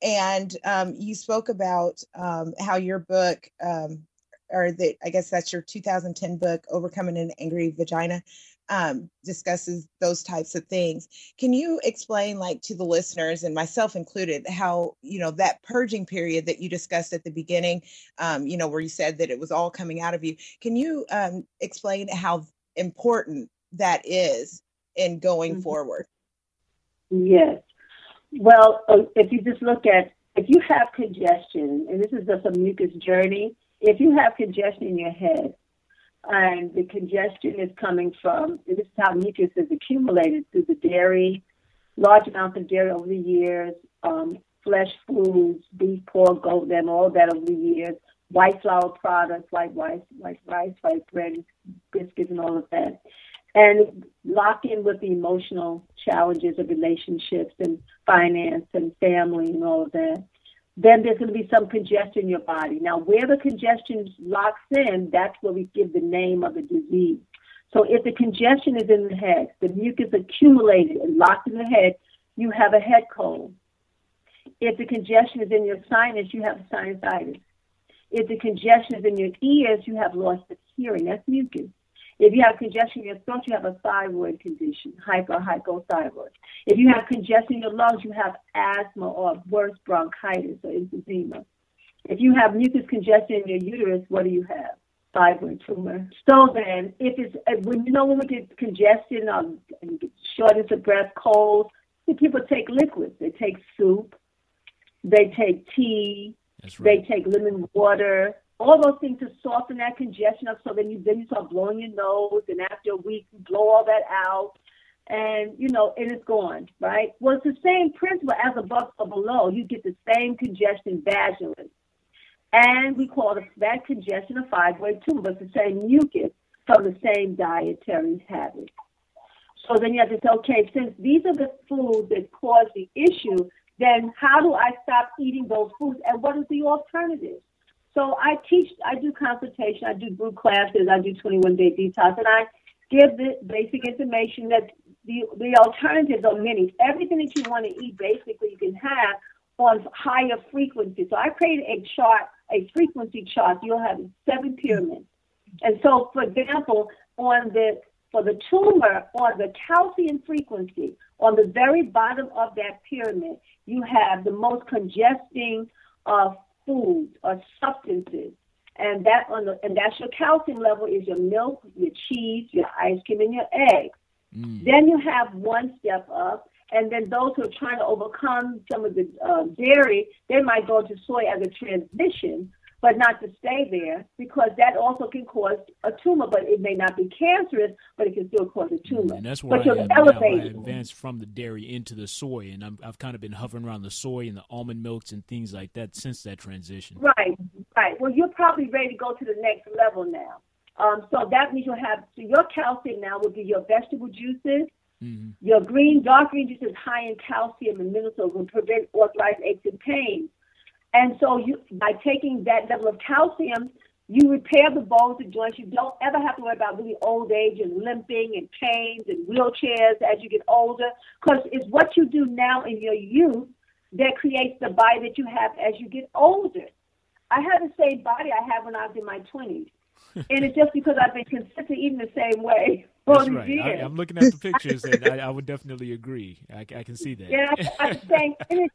And um, you spoke about um, how your book, or the, I guess that's your 2010 book, Overcoming an Angry Vagina, um, discusses those types of things. Can you explain, like, to the listeners and myself included, how you know that purging period that you discussed at the beginning, um, you know, where you said that it was all coming out of you? Can you um, explain how important that is in going Mhm. forward? Yes. Well, uh, if you just look at, if you have congestion, and this is just a mucus journey, if you have congestion in your head, and the congestion is coming from, this is how mucus is accumulated through the dairy, large amounts of dairy over the years, um, flesh foods, beef, pork, goat, them, all that over the years, white flour products like rice, white rice, white bread, biscuits, and all of that and lock in with the emotional challenges of relationships and finance and family and all of that. Then there's going to be some congestion in your body. Now, where the congestion locks in, that's where we give the name of the disease. So if the congestion is in the head, the mucus accumulated and locked in the head, you have a head cold. If the congestion is in your sinus, you have sinusitis. If the congestion is in your ears, you have loss of hearing. That's mucus. If you have congestion in your throat, you have a thyroid condition, hyperhypothyroid. If you have congestion in your lungs, you have asthma or worse, bronchitis or emphysema. If you have mucus congestion in your uterus, what do you have? Fibroid tumor. So then, if it's when you know when we get congestion, um, shortness of breath, cold, people take liquids. They take soup, they take tea, right. they take lemon water, all those things to soften that congestion up. So then you then you start blowing your nose, and after a week you blow all that out, and you know it is gone, right? Well, it's the same principle as above or below. You get the same congestion vaginally, and we call the, that congestion a fibroid tumor, but it's the same mucus from the same dietary habit. So then you have to say, okay, since these are the foods that cause the issue, then how do I stop eating those foods? And what is the alternative? So I teach, I do consultation, I do group classes, I do 21 day detox, and I give the basic information that the, the alternatives are many. Everything that you want to eat, basically, you can have on higher frequency. So I created a chart, a frequency chart. You'll have seven pyramids. And so, for example, on the for the tumor on the calcium frequency on the very bottom of that pyramid, you have the most congesting of foods or substances. And that on the and that's your calcium level is your milk, your cheese, your ice cream, and your eggs. Mm. Then you have one step up, and then those who are trying to overcome some of the uh, dairy, they might go to soy as a transition but not to stay there because that also can cause a tumor, but it may not be cancerous, but it can still cause a tumor. And that's where but I am now. I advanced from the dairy into the soy, and i have kind of been hovering around the soy and the almond milks and things like that since that transition. Right, right. Well, you're probably ready to go to the next level now. Um, so that means you'll have so your calcium now will be your vegetable juices. Mm-hmm. Your green, dark green juice is high in calcium and minerals, so will prevent arthritis, aches, and pains. And so you, by taking that level of calcium, you repair the bones and joints. You don't ever have to worry about really old age and limping and pains and wheelchairs as you get older, because it's what you do now in your youth that creates the body that you have as you get older. I have the same body I had when I was in my 20s. and it's just because I've been consistently eating the same way that's right. I, am looking at the pictures, and I, I, would definitely agree. I, I can see that. Yeah, I the same energy.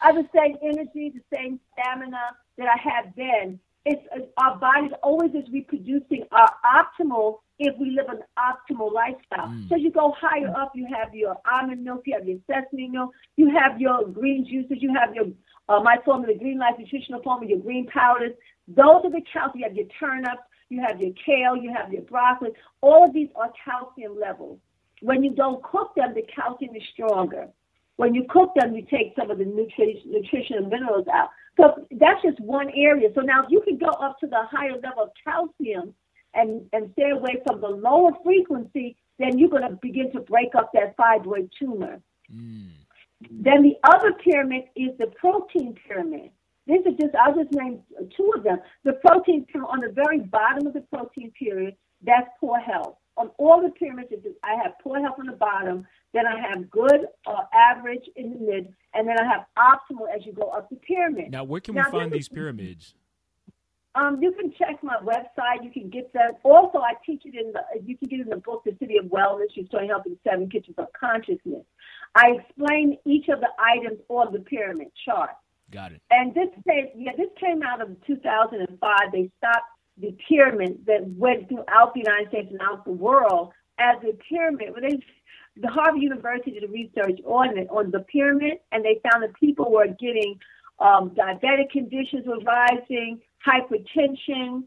I the same energy, the same stamina that I have then. It's uh, our bodies always is reproducing our optimal if we live an optimal lifestyle. Mm. So you go higher up, you have your almond milk, you have your sesame milk, you have your green juices, you have your uh, my formula, Green Life Nutritional Formula, your green powders. Those are the calcium. You have your turnips, you have your kale, you have your broccoli. All of these are calcium levels. When you don't cook them, the calcium is stronger. When you cook them, you take some of the nutrition, nutrition and minerals out. So that's just one area. So now if you can go up to the higher level of calcium and, and stay away from the lower frequency, then you're going to begin to break up that fibroid tumor. Mm. Then the other pyramid is the protein pyramid. These are just, I'll just name two of them. The protein pyramid, on the very bottom of the protein pyramid, that's poor health. On all the pyramids, I have poor health on the bottom, then I have good or average in the mid, and then I have optimal as you go up the pyramid. Now, where can we find these pyramids? Um, you can check my website. You can get that. Also, I teach it in the. You can get it in the book, The City of Wellness. Restoring Health in Seven Kitchens of Consciousness. I explain each of the items on the pyramid chart. Got it. And this came, yeah, this came out of 2005. They stopped the pyramid that went throughout the United States and out the world as a pyramid. When they, the Harvard University did a research on it, on the pyramid, and they found that people were getting um, diabetic conditions were rising, hypertension,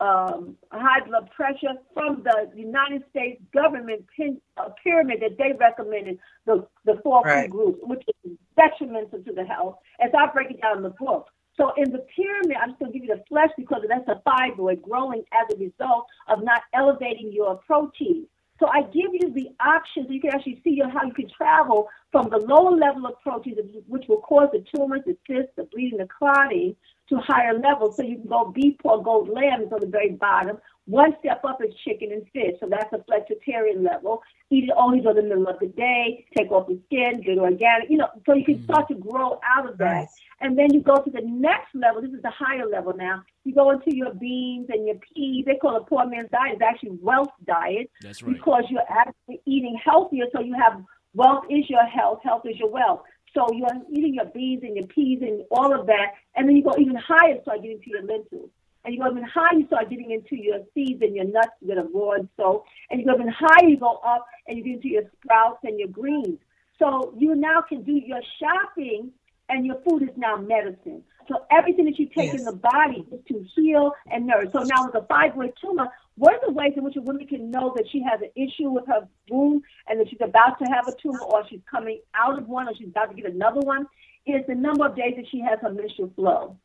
um, high blood pressure from the United States government pin, uh, pyramid that they recommended, the, the four right. groups, which is detrimental to the health, as I break it down in the book. So in the pyramid, I'm just going to give you the flesh because that's a fibroid growing as a result of not elevating your protein. So I give you the options. You can actually see how you can travel from the lower level of proteins, which will cause the tumors, the cysts, the bleeding, the clotting, to higher levels. So you can go beef, pork, goat, lamb is on the very bottom. One step up is chicken and fish. So that's a flexitarian level. Eat it only during the middle of the day. Take off the skin, get organic. You know, so you can mm-hmm. start to grow out of that. And then you go to the next level. This is the higher level now. You go into your beans and your peas. They call it poor man's diet. It's actually wealth diet. That's right. Because you're actually eating healthier. So you have wealth is your health. Health is your wealth. So you're eating your beans and your peas and all of that, and then you go even higher, start getting to your lentils. And you go even higher, you start getting into your seeds and your nuts with a raw and so. And you go even higher, you go up, and you get into your sprouts and your greens. So you now can do your shopping, and your food is now medicine. So everything that you take yes. in the body is to heal and nourish. So now with a fibroid tumor, what are the ways in which a woman can know that she has an issue with her womb and that she's about to have a tumor or she's coming out of one or she's about to get another one? Is the number of days that she has her menstrual flow.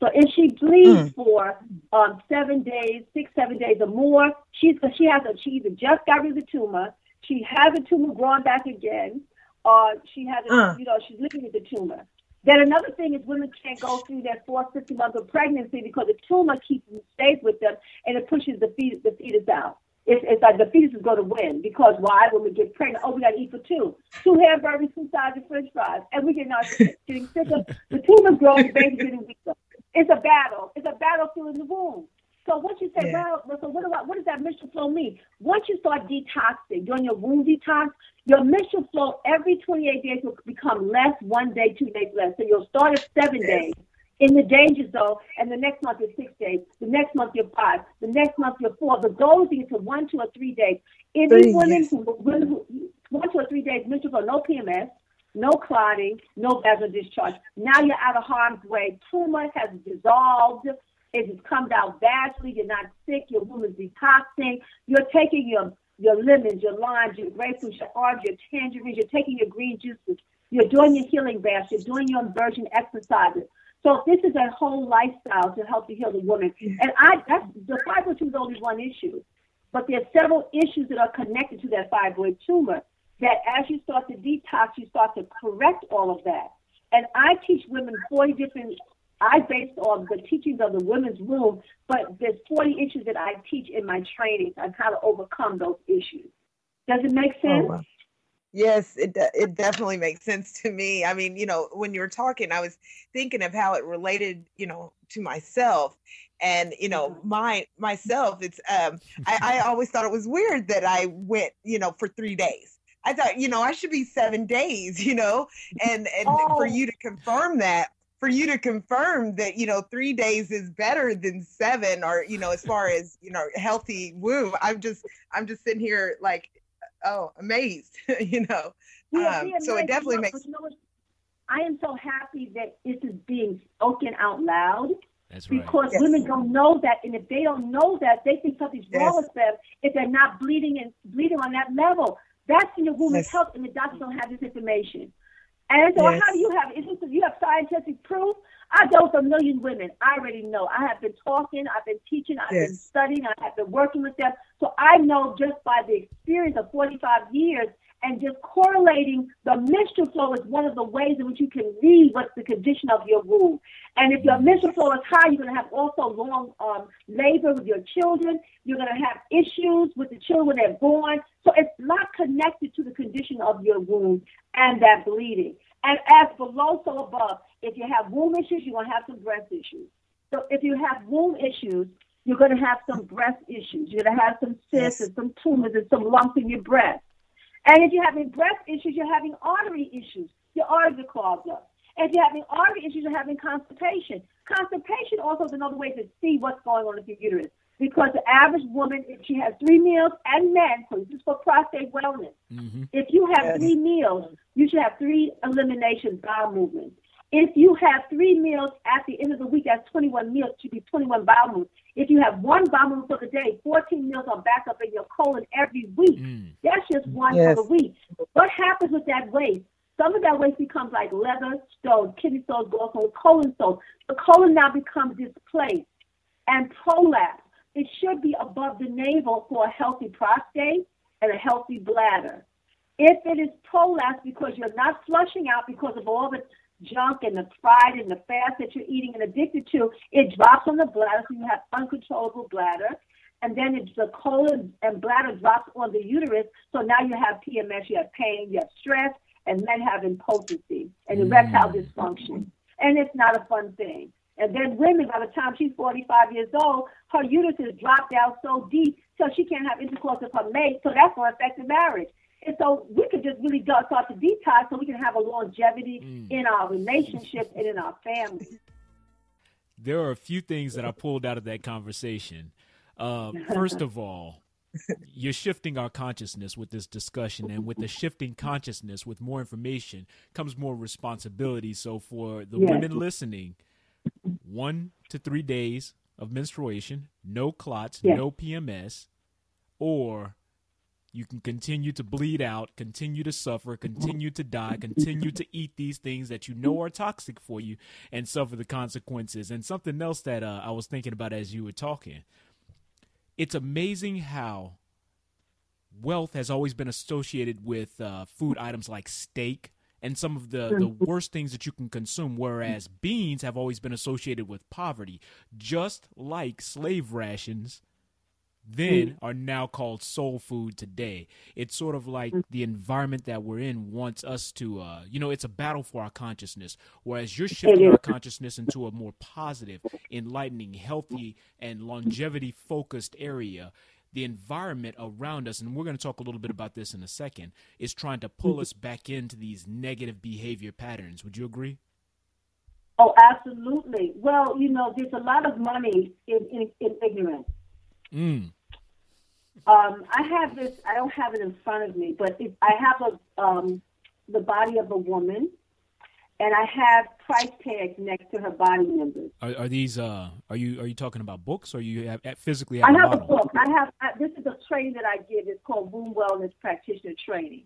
So if she bleeds mm. for um, seven days, six, seven days or more, she's she has a she either just got rid of the tumor, she has a tumor growing back again, or she has a, uh. you know she's living with the tumor. Then another thing is women can't go through their fourth, fifth month of pregnancy because the tumor keeps stays with them and it pushes the fetus, the fetus out. It's, it's like the fetus is going to win because why? When we get pregnant, oh, we got to eat for two, two hamburgers, two sides of French fries, and we get not getting sicker. The tumor's growing, the baby's getting weaker. It's a battle. It's a battlefield in the womb. So once you say, yeah. well, so what, about, what does that menstrual flow mean? Once you start detoxing, during your womb detox, your menstrual flow every 28 days will become less, one day, two days less. So you'll start at seven days in the danger zone, and the next month you're six days, the next month you're five, the next month you're four. The goal is to get to one, two, or three days. These women who, women who, one, two, or three days menstrual flow, no PMS, no clotting, no vaginal discharge. Now you're out of harm's way. Tumor has dissolved. It has come down vaginally. You're not sick. Your womb is detoxing. You're taking your your lemons, your limes, your grapefruits, your orange, your tangerines. You're taking your green juices. You're doing your healing baths. You're doing your inversion exercises. So this is a whole lifestyle to help you heal the woman. And I that's the fibroid tumor is only one issue, but there's several issues that are connected to that fibroid tumor. That as you start to detox, you start to correct all of that. And I teach women 40 different I based on the teachings of the women's room, but there's 40 issues that I teach in my trainings on how to overcome those issues. Does it make oh, sense? Oh, wow. Yes, it it definitely makes sense to me. I mean, you know, when you were talking, I was thinking of how it related, you know, to myself, and you know, mm-hmm. my myself. It's um, I, I always thought it was weird that I went, you know, for three days. I thought, you know, I should be seven days, you know, and and oh. for you to confirm that for you to confirm that you know three days is better than seven or you know as far as you know healthy womb i'm just i'm just sitting here like oh amazed you know yeah, um, so it definitely makes you know i am so happy that this is being spoken out loud that's right. Because yes. women don't know that, and if they don't know that, they think something's yes. wrong with them if they're not bleeding and bleeding on that level. That's in the woman's yes. health, and the doctors don't have this information. And so, yes. how do you have? Is this you have scientific proof? I dealt with a million women. I already know. I have been talking. I've been teaching. I've yes. been studying. I have been working with them. So I know just by the experience of 45 years and just correlating the menstrual flow is one of the ways in which you can read what's the condition of your womb. And if your menstrual flow is high, you're going to have also long um, labor with your children. You're going to have issues with the children when they're born. So it's not connected to the condition of your womb and that bleeding. And as below, so above. If you have womb issues, you're going to have some breast issues. So if you have womb issues, you're going to have some breast issues. You're going to have some cysts and some tumors and some lumps in your breast. And if you're having breast issues, you're having artery issues. Your arteries are clogged up. And if you're having artery issues, you're having constipation. Constipation also is another way to see what's going on with your uterus. Because the average woman, if she has three meals, and men, so this is for prostate wellness. Mm-hmm. If you have yes. three meals, you should have three eliminations, bowel movements. If you have three meals at the end of the week, that's 21 meals, should be 21 bowel movements. If you have one bowel movement for the day, 14 meals are back up in your colon every week. Mm. That's just one yes. for the week. What happens with that waste? Some of that waste becomes like leather stones, kidney stones, go also colon stones. The colon now becomes displaced and prolapse. It should be above the navel for a healthy prostate. and a healthy bladder. If it is prolapse because you're not flushing out because of all the junk and the fried and the fast that you're eating and addicted to, it drops on the bladder, so you have uncontrollable bladder. And then it's the colon and bladder drops on the uterus. So now you have PMS, you have pain, you have stress, and men have impotency and erectile mm. dysfunction. And it's not a fun thing. And then women, by the time she's 45 years old, her uterus is dropped down so deep so she can't have intercourse with her mate. So that's going to affect the marriage. And so we could just really start to detox so we can have a longevity mm. in our relationship and in our family. There are a few things that I pulled out of that conversation. Uh, first of all, you're shifting our consciousness with this discussion and with the shifting consciousness with more information comes more responsibility so for the yes. women listening one to three days of menstruation no clots yes. no pms or you can continue to bleed out continue to suffer continue to die continue to eat these things that you know are toxic for you and suffer the consequences. And something else that uh, i was thinking about as you were talking it's amazing how wealth has always been associated with uh, food items like steak and some of the, the worst things that you can consume, whereas beans have always been associated with poverty, just like slave rations then mm. are now called soul food today. It's sort of like mm. the environment that we're in wants us to, uh, you know, it's a battle for our consciousness. Whereas you're shifting our consciousness into a more positive, enlightening, healthy, and longevity focused area. The environment around us, and we're going to talk a little bit about this in a second, is trying to pull us back into these negative behavior patterns. Would you agree? Oh, absolutely. Well, you know, there's a lot of money in, in, in ignorance. Mm. Um, I have this. I don't have it in front of me, but it, I have a um, the body of a woman, and I have price tags next to her body members. Are, are these? Uh, are you? Are you talking about books, or you have physically? Have I have a, a book. I have. I, this is a training that I give. It's called Womb Wellness Practitioner Training.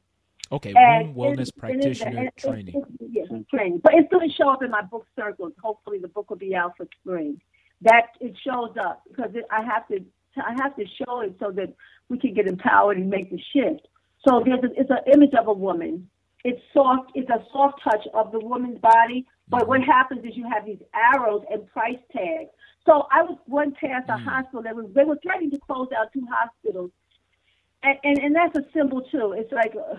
Okay, and Womb Wellness Practitioner it, Training. It, it, yes, training. But it's going to show up in my book circles. Hopefully, the book will be out for spring. That it shows up because I have to I have to show it so that we can get empowered and make the shift. So there's a, it's an image of a woman. It's soft. It's a soft touch of the woman's body. But what happens is you have these arrows and price tags. So I was going past a mm. hospital that was they were threatening to close out two hospitals, and and, and that's a symbol too. It's like uh,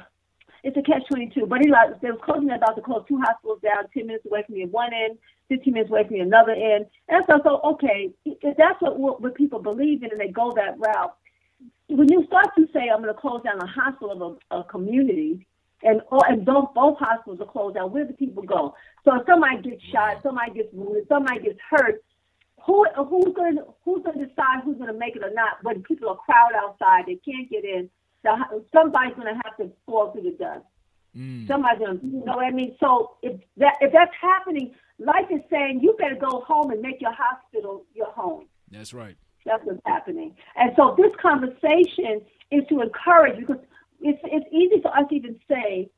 it's a catch twenty two. But he like they were closing about to close two hospitals down, ten minutes away from me at one end, 15 minutes away from the another end. And so, so okay, if that's what, what people believe in and they go that route, when you start to say, I'm going to close down a hospital of a, a community, and oh, and both both hospitals are closed down. Where do people go? So if somebody gets shot, somebody gets wounded, somebody gets hurt. Who who's going who's going to decide who's going to make it or not? When people are crowded outside, they can't get in. The, somebody's going to have to fall through the dust. Mm. Somebody's going to, you know what I mean? So if that if that's happening, life is saying you better go home and make your hospital your home. That's right. That's what's happening. And so this conversation is to encourage because it's it's easy for us to even say,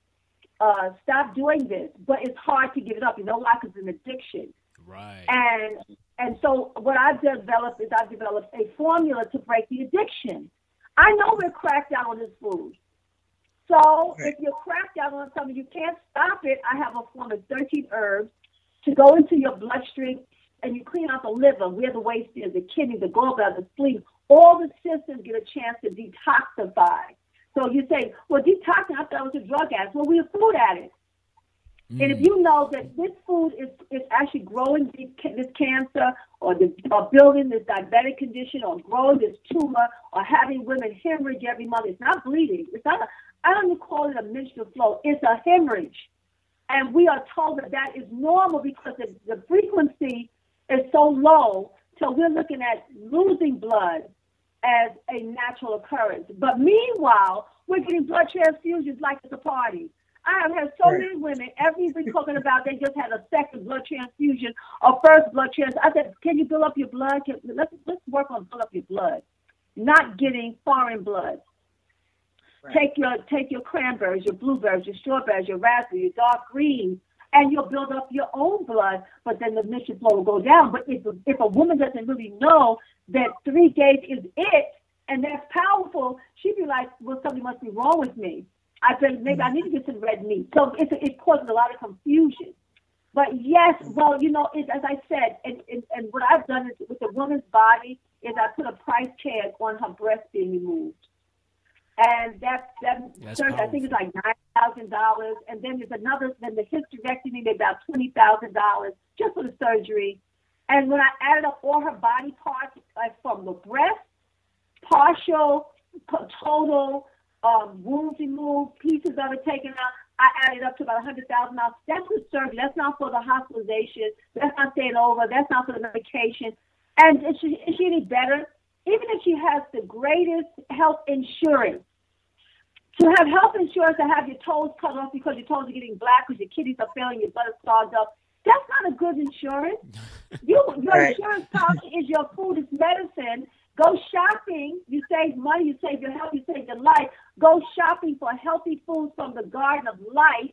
uh, stop doing this, but it's hard to give it up. You know why? Because it's an addiction. Right. And and so what I've developed is I've developed a formula to break the addiction. I know we're cracked out on this food. So if you're cracked out on something, you can't stop it. I have a form of 13 herbs to go into your bloodstream and you clean out the liver, where the waste is, the kidney, the gallbladder, the spleen. All the systems get a chance to detoxify. So you say, well, detoxing, I thought it was a drug addict. Well, we're food addicts. Mm. And if mm. you know that this food is, is actually growing this, this cancer or, the, or building this diabetic condition or growing this tumor or having women hemorrhage every month, it's not bleeding. It's not, a, I don't even call it a menstrual flow. It's a hemorrhage. And we are told that that is normal because the, the frequency is so low. So we're looking at losing blood as a natural occurrence. But meanwhile, we're getting blood transfusions like it's a party. I have had so right. many women every week talking about they just had a second blood transfusion or first blood transfusion. I said, can you build up your blood? Can, let's let's work on build up your blood, not getting foreign blood. Right. Take your take your cranberries, your blueberries, your strawberries, your raspberries, your dark greens, and you'll build up your own blood. But then the mission flow will go down. But if if a woman doesn't really know that three days is it, and that's powerful, she'd be like, well, something must be wrong with me. I said, maybe I need to get some red meat. So it, it causes a lot of confusion. But yes, well, you know, it, as I said, and, and, and what I've done is, with the woman's body is I put a price tag on her breast being removed. And that, that That's surgery, I think it's like $9,000. And then there's another, then the hysterectomy, they're about $20,000 just for the surgery. And when I added up all her body parts, like from the breast, partial, total, um, wounds removed, pieces of it taken out, I added up to about $100,000. That's the surgery. That's not for the hospitalization. That's not staying over. That's not for the medication. And is she, is she any better? Even if she has the greatest health insurance, to have health insurance to have your toes cut off because your toes are getting black because your kidneys are failing, your blood is clogged up, that's not a good insurance. You, your Right. insurance policy is your food, is medicine. Go shopping. You save money, you save your health, you save your life. Go shopping for healthy foods from the garden of life,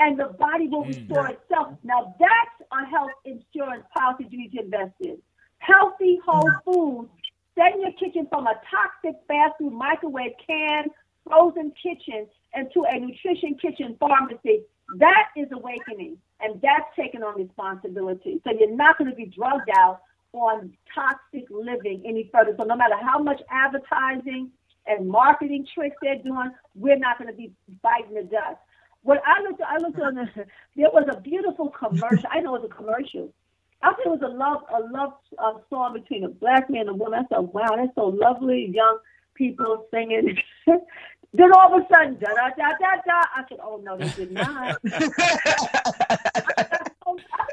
and the body will Mm. restore itself. Now, that's a health insurance policy you need to invest in. Healthy, whole foods. Send your kitchen from a toxic fast food microwave can, frozen kitchen, into a nutrition kitchen pharmacy. That is awakening, and that's taking on responsibility. So you're not going to be drugged out on toxic living any further. So no matter how much advertising and marketing tricks they're doing, we're not going to be biting the dust. When I looked, I looked on the, there was a beautiful commercial. I know it was a commercial. I think it was a love, a love uh, song between a black man and a woman. I said, "Wow, that's so lovely." Young people singing. then all of a sudden, da da da da da. I said, "Oh no, they did not." I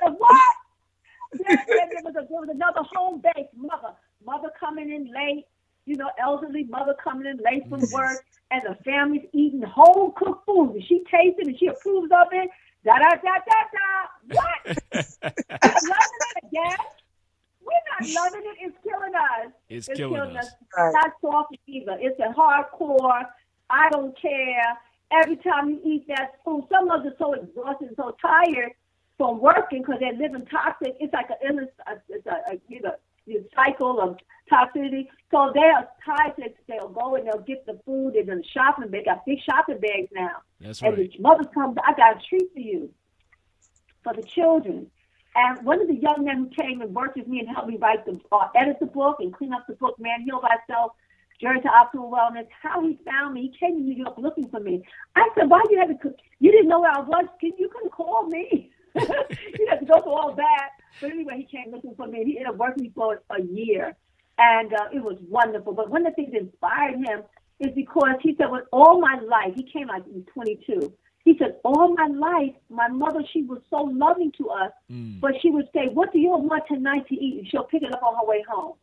said, what? Then there, was a, there was another home base mother, mother coming in late, you know, elderly mother coming in late from work, and the family's eating home cooked food. And she tastes it and she approves of it. Da da da da da. What? loving it again? We're not loving it. It's killing us. It's killing us. Right. Not soft either. It's a hardcore. I don't care. Every time you eat that food, some of us are so exhausted and so tired from working because they're living toxic. It's like a illness. a- It's a, a you know, cycle of toxicity. So they are tired. to- They'll go and they'll get the food. They're in the shopping bag. They got big shopping bags now. That's And right. the mothers come, I got a treat for you, for the children. And one of the young men who came and worked with me and helped me write the, uh, edit the book and clean up the book, Man Heal Thyself, Journey to Optimal Wellness, how he found me. He came to New York looking for me. I said, why you had to, you didn't know where I was? Can- You couldn't call me. You had to go through all that. But anyway, he came looking for me. and He ended up working for a year. And uh, it was wonderful. But one of the things that inspired him is because he said, with all my life, he came like he was 22. He said, all my life, my mother, she was so loving to us, Mm. but she would say, what do you want tonight to eat? And she'll pick it up on her way home.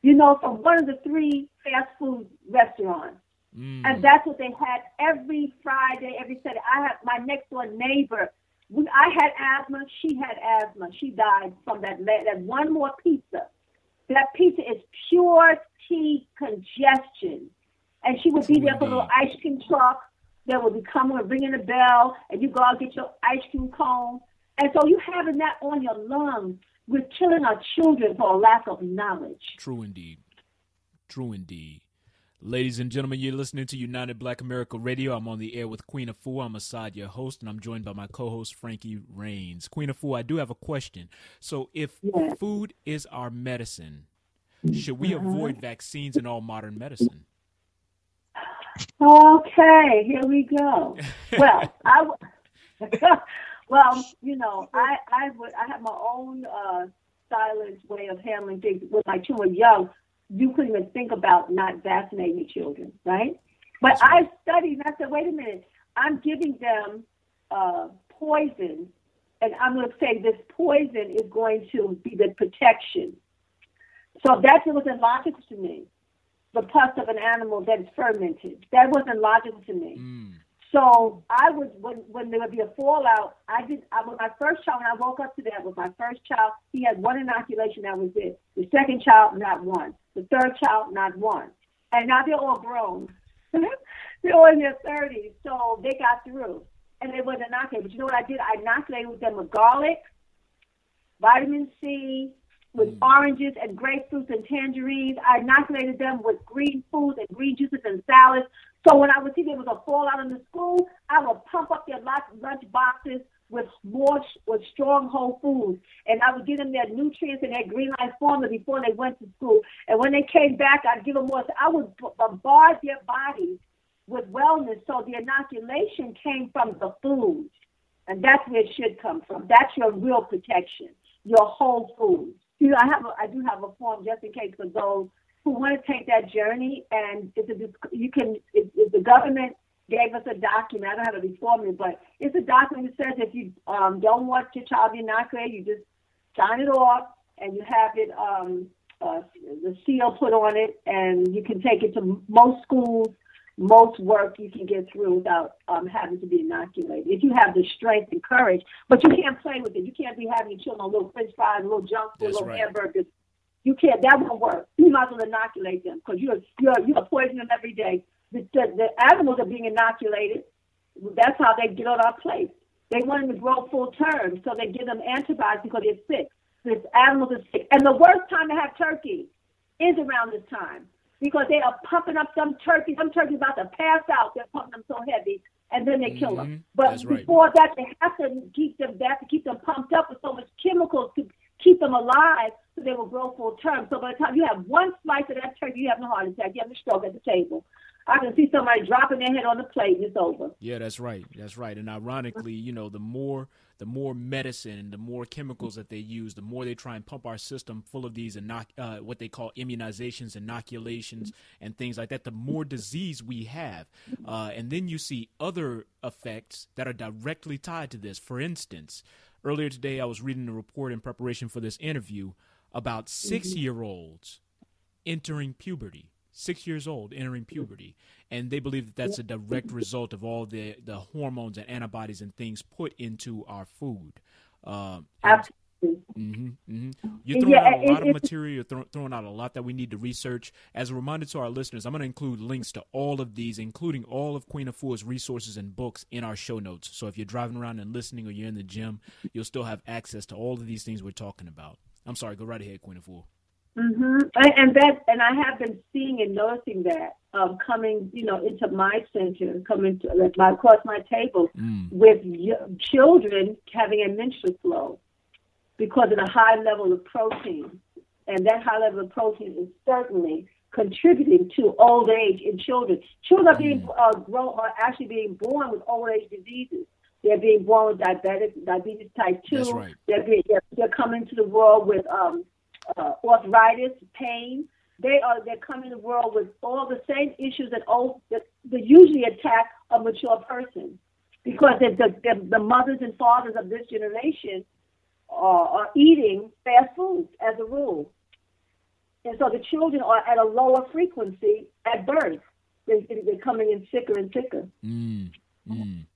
You know, from one of the three fast food restaurants. Mm. And that's what they had every Friday, every Saturday. I have my next door neighbor. We, I had asthma. She had asthma. She died from that that one more pizza. That pizza is pure tea congestion. And she would be there for a little ice cream truck that would be coming and ringing the bell, and you go out and get your ice cream cone. And so you having that on your lungs. We're killing our children for a lack of knowledge. True indeed. True indeed. Ladies and gentlemen, you're listening to United Black America Radio. I'm on the air with Queen Afua. I'm Asad, your host, and I'm joined by my co-host Frankie Reigns. Queen Afua, I do have a question. So, if food is our medicine, should we avoid vaccines in all modern medicine? Okay, here we go. Well, I w- well, you know, I I would I have my own uh, silent way of handling things. When my children were young, you couldn't even think about not vaccinating your children, right? But right. I studied and I said, wait a minute, I'm giving them uh, poison, and I'm going to say this poison is going to be the protection. So that wasn't logical to me the pus of an animal that is fermented. That wasn't logical to me. Mm. So I would when when there would be a fallout, I did I with my first child when I woke up to that with my first child, he had one inoculation, that was it. The second child, not one. The third child, not one. And now they're all grown. they're all in their thirties, so they got through. And they wasn't inoculated. But you know what I did? I inoculated them with garlic, vitamin C, with mm. oranges and grapefruits and tangerines. I inoculated them with green foods and green juices and salads. So when I would see there was a fallout in the school, I would pump up their lunch boxes with more with strong whole foods, and I would give them their nutrients and their green life formula before they went to school. And when they came back, I'd give them more. So I would bombard their bodies with wellness. So the inoculation came from the food, and that's where it should come from. That's your real protection, your whole food. You know, I have a, I do have a form just in case for those who want to take that journey, and it's a, you can if, if the government gave us a document. I don't have it before me, but it's a document that says if you um, don't want your child to be inoculated, you just sign it off and you have it um, uh, the seal put on it, and you can take it to most schools. Most work you can get through without um, having to be inoculated. If you have the strength and courage, but you can't play with it. You can't be having your children on little French fries, little junk food, little right. hamburgers. You can't. That won't work. You might as well inoculate them because you're you're you're poisoning them every day the, the, the animals are being inoculated. That's how they get on our plate. They want them to grow full term, so they give them antibiotics because they're sick. This animals are sick. And the worst time to have turkey is around this time because they are pumping up some turkeys. Some turkeys about to pass out. They're pumping them so heavy, and then they mm-hmm. kill them. But right. before that, they have to keep them. They have to keep them pumped up with so much chemicals to keep them alive so they will grow full term. So by the time you have one slice of that turkey, you have no heart attack. You have a stroke at the table. I can see somebody dropping their head on the plate and it's over. Yeah, that's right. That's right. And ironically, you know, the more the more medicine, and the more chemicals that they use, the more they try and pump our system full of these inoc- uh, what they call immunizations, inoculations, and things like that, the more disease we have. Uh, and then you see other effects that are directly tied to this. For instance, earlier today I was reading a report in preparation for this interview about mm-hmm. six year olds entering puberty six years old, entering puberty, and they believe that that's a direct result of all the the hormones and antibodies and things put into our food. Uh, Absolutely. Mm-hmm, mm-hmm. You're throwing yeah, out a lot of material. You're th- throwing out a lot that we need to research. As a reminder to our listeners, I'm going to include links to all of these, including all of Queen Afua's resources and books in our show notes. So if you're driving around and listening or you're in the gym, you'll still have access to all of these things we're talking about. I'm sorry. Go right ahead, Queen Afua. Mm-hmm. And that, and I have been seeing and noticing that um, coming, you know, into my center, coming to like my across my table mm. with children having a menstrual flow because of the high level of protein, and that high level of protein is certainly contributing to old age in children. Children are being mm. uh, grown, are actually being born with old age diseases. They're being born with diabetic, diabetes type two. Right. They're, being, they're, they're coming to the world with um, uh, arthritis, pain. They are they come in the world with all the same issues that old that, that usually attack a mature person, because the, the, the mothers and fathers of this generation are, are eating fast foods as a rule, and so the children are at a lower frequency at birth. They, they're coming in sicker and sicker. Mm, mm.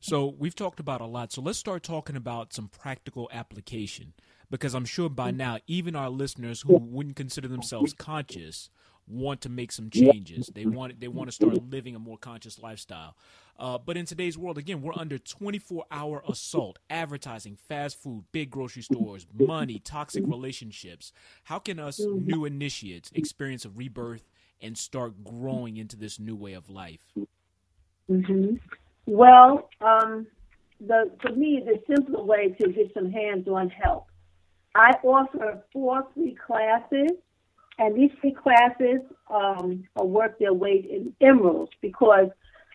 So we've talked about a lot. So let's start talking about some practical application because I'm sure by mm. now even our listeners who wouldn't consider themselves conscious want to make some changes. They want they want to start living a more conscious lifestyle. Uh, but in today's world, again, we're under 24-hour assault, advertising, fast food, big grocery stores, money, toxic relationships. How can us new initiates experience a rebirth and start growing into this new way of life? Mm-hmm. Well, um, the for me, the simpler way to get some hands-on help I offer four free classes, and these free classes um, are worth their weight in emeralds because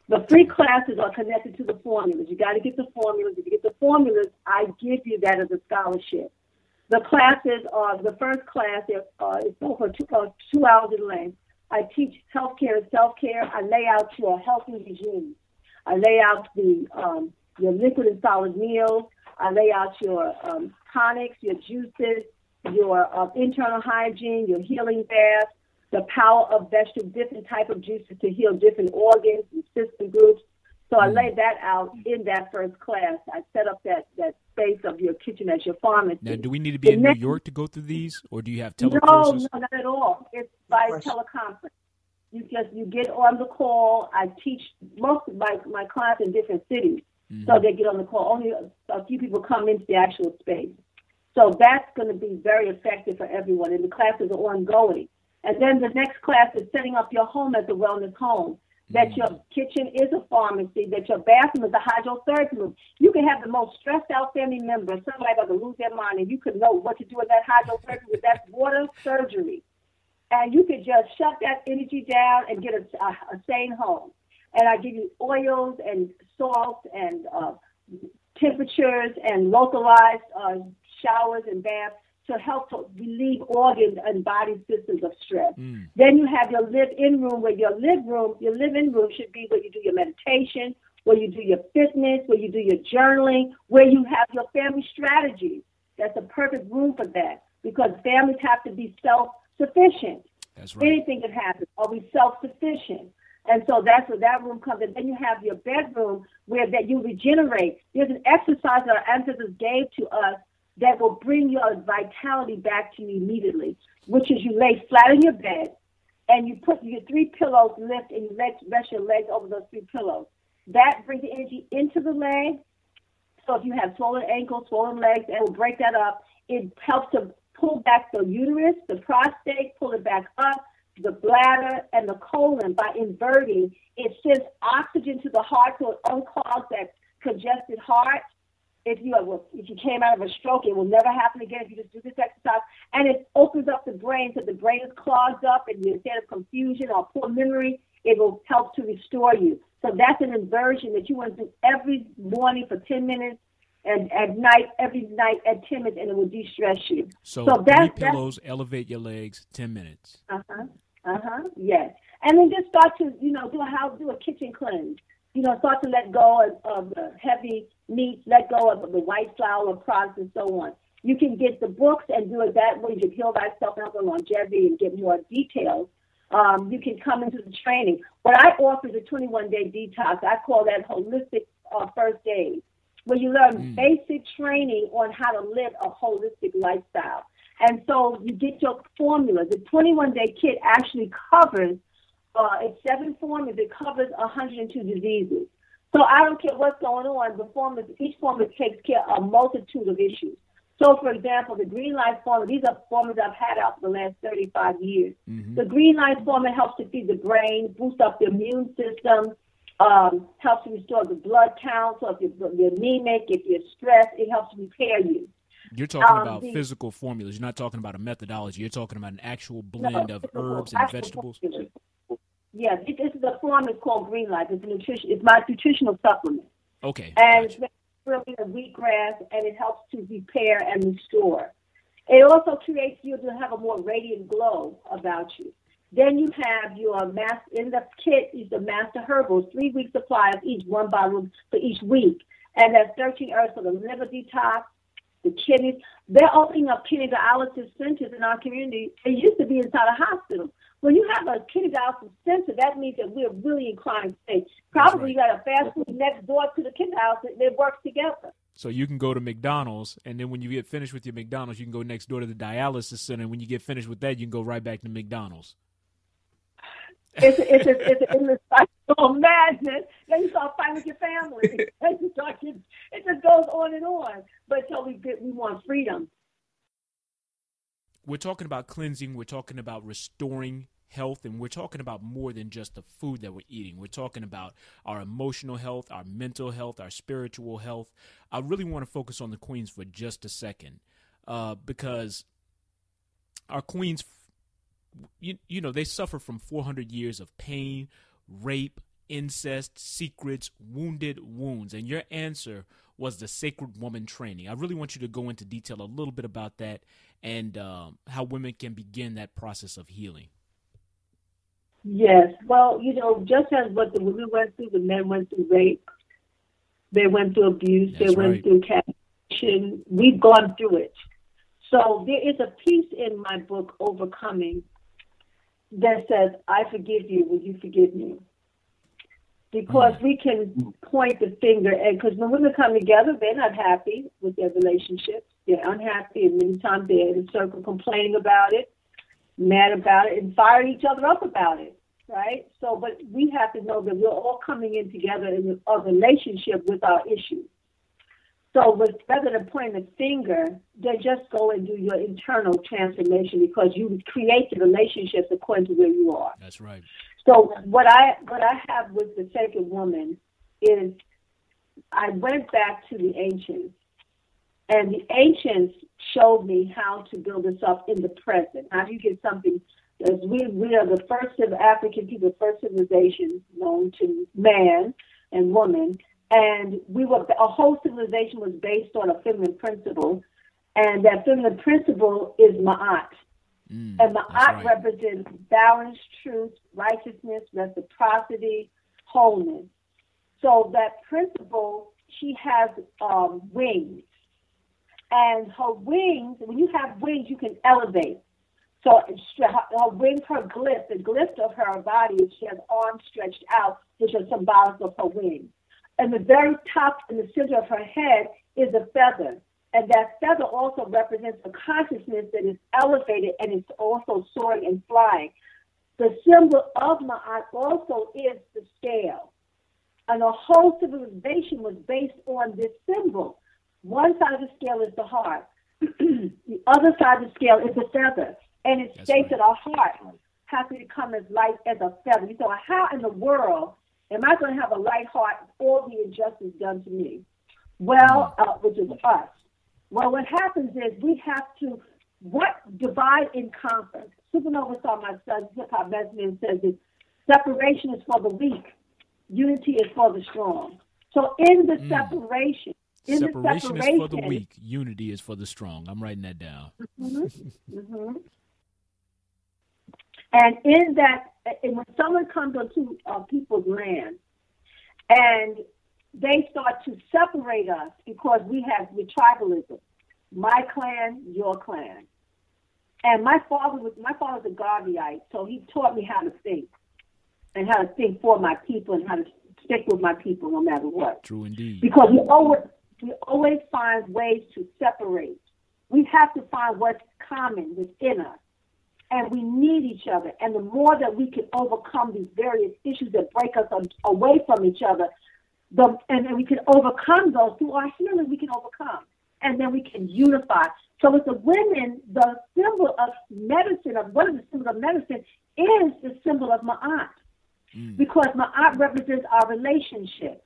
the free classes are connected to the formulas. You got to get the formulas. If you get the formulas, I give you that as a scholarship. The classes are the first class uh, is over two, uh, two hours in length. I teach healthcare and self care. I lay out your healthy regime. I lay out the um, your liquid and solid meals. I lay out your um, tonics, your juices, your uh, internal hygiene, your healing bath, the power of vegetable, different type of juices to heal different organs and system groups. So I laid that out in that first class. I set up that, that space of your kitchen as your pharmacy. Now, do we need to be the in next, New York to go through these, or do you have telecourses? No, no, not at all. It's by teleconference. You just you get on the call. I teach most of my my clients in different cities. Mm-hmm. So they get on the call. Only a, a few people come into the actual space. So that's going to be very effective for everyone. And the classes are ongoing. And then the next class is setting up your home as a wellness home. That mm. your kitchen is a pharmacy, that your bathroom is a hydrotherapy room. You can have the most stressed out family member, somebody about to lose their mind, and you could know what to do with that hydrotherapy with that water surgery. And you could just shut that energy down and get a, a, a sane home. And I give you oils and salts and uh, temperatures and localized uh, showers and baths to help to relieve organs and body systems of stress. Mm. Then you have your live-in room, where your live room, your live-in room should be where you do your meditation, where you do your fitness, where you do your journaling, where you have your family strategies. That's a perfect room for that because families have to be self-sufficient. That's right. Anything can happen. Are we self-sufficient? And so that's where that room comes in. Then you have your bedroom where that you regenerate. There's an exercise that our ancestors gave to us that will bring your vitality back to you immediately, which is you lay flat in your bed and you put your three pillows lift and you rest your legs over those three pillows. That brings the energy into the leg. So if you have swollen ankles, swollen legs, it will break that up. It helps to pull back the uterus, the prostate, pull it back up the bladder and the colon by inverting. It sends oxygen to the heart so it unclogs that congested heart. If you have, if you came out of a stroke, it will never happen again if you just do this exercise. And it opens up the brain so the brain is clogged up, and you're instead of confusion or poor memory, it will help to restore you. So that's an inversion that you want to do every morning for 10 minutes and at night, every night at 10 minutes, and it will de-stress you. So, so three pillows, elevate your legs, 10 minutes. Uh-huh. Uh huh. Yes. And then just start to, you know, do a house, do a kitchen cleanse. You know, start to let go of, of the heavy meats, let go of the white flour products, and so on. You can get the books and do it that way. You can heal thyself and the longevity and get more details. Um, you can come into the training. What I offer is a 21 day detox. I call that holistic uh, first aid, where you learn mm. basic training on how to live a holistic lifestyle. And so you get your formula. The 21 day kit actually covers, uh, it's seven formulas, it covers 102 diseases. So I don't care what's going on, the formula, each formula takes care of a multitude of issues. So, for example, the Green Life formula, these are formulas I've had out for the last 35 years. Mm-hmm. The Green Life formula helps to feed the brain, boost up the immune system, um, helps to restore the blood count. So if you're, you're anemic, if you're stressed, it helps to repair you. You're talking um, about the, physical formulas. You're not talking about a methodology. You're talking about an actual blend no, of herbs and vegetables. Formulas. Yes, this is a formula called Green Life. It's a nutrition. It's my nutritional supplement. Okay. And gotcha. it's really a wheatgrass, and it helps to repair and restore. It also creates you to have a more radiant glow about you. Then you have your master in the kit is the master herbals, three week supply of each, one bottle for each week. And that's 13 herbs for the liver detox, the kidneys. They're opening up kidney dialysis centers in our community. They used to be inside a hospital. When you have a kidney dialysis center, that means that we're really inclined to say, probably right. you got a fast food next door to the kidney dialysis. They work together. So you can go to McDonald's, and then when you get finished with your McDonald's, you can go next door to the dialysis center. And when you get finished with that, you can go right back to McDonald's. It's a, it's it's, it's of madness. Then you start fighting with your family. and you start, it just goes on and on. But until we get, we want freedom. We're talking about cleansing. We're talking about restoring health, and we're talking about more than just the food that we're eating. We're talking about our emotional health, our mental health, our spiritual health. I really want to focus on the queens for just a second, uh, because our queens you, you know, they suffer from 400 years of pain, rape, incest, secrets, wounded wounds. And your answer was the Sacred Woman Training. I really want you to go into detail a little bit about that and um, how women can begin that process of healing. Yes. Well, you know, just as what the women went through, the men went through rape, they went through abuse, That's they went right. through castration. We've gone through it. So there is a piece in my book, Overcoming, that says, I forgive you, will you forgive me? Because we can point the finger, and because when women come together, they're not happy with their relationships. They're unhappy, and many times they're in a circle complaining about it, mad about it, and firing each other up about it, right? So, but we have to know that we're all coming in together in a relationship with our issues. So with, rather than pointing the finger, then just go and do your internal transformation because you create the relationships according to where you are. That's right. So what I what I have with the sacred woman is I went back to the ancients, and the ancients showed me how to build this up in the present. How do you get something? As we we are the first of African people, first civilization known to man and woman and we were a whole civilization was based on a feminine principle, and that feminine principle is Ma'at. Mm, and Ma'at right. represents balance, truth, righteousness, reciprocity, wholeness. So that principle, she has um, wings. And her wings, when you have wings, you can elevate. So her wings, her glyph, the glyph of her body she has arms stretched out, which are symbolic of her wings and the very top in the center of her head is a feather. And that feather also represents a consciousness that is elevated and it's also soaring and flying. The symbol of Ma'at also is the scale. And the whole civilization was based on this symbol. One side of the scale is the heart. the other side of the scale is the feather. And it That's states right. that our heart has to become as light as a feather. So how in the world Am I going to have a light heart for the injustice done to me? Well, uh, which is us. Well, what happens is we have to what divide and conquer. Supa Nova saw my son, hip hop best says it. Separation is for the weak. Unity is for the strong. So in the mm. separation, in separation, the separation is for the weak. Unity is for the strong. I'm writing that down. Mm-hmm, mm-hmm. And in that, and when someone comes onto uh, people's land and they start to separate us because we have the tribalism, my clan, your clan. And my father was my father's a Garveyite, so he taught me how to think and how to think for my people and how to stick with my people no matter what. True indeed. Because we always we always find ways to separate. We have to find what's common within us and we need each other. And the more that we can overcome these various issues that break us away from each other, the, and, and we can overcome those through our healing, we can overcome. And then we can unify. So with the women, the symbol of medicine, of one of the symbols of medicine, is the symbol of Ma'at. Mm. Because Ma'at represents our relationship.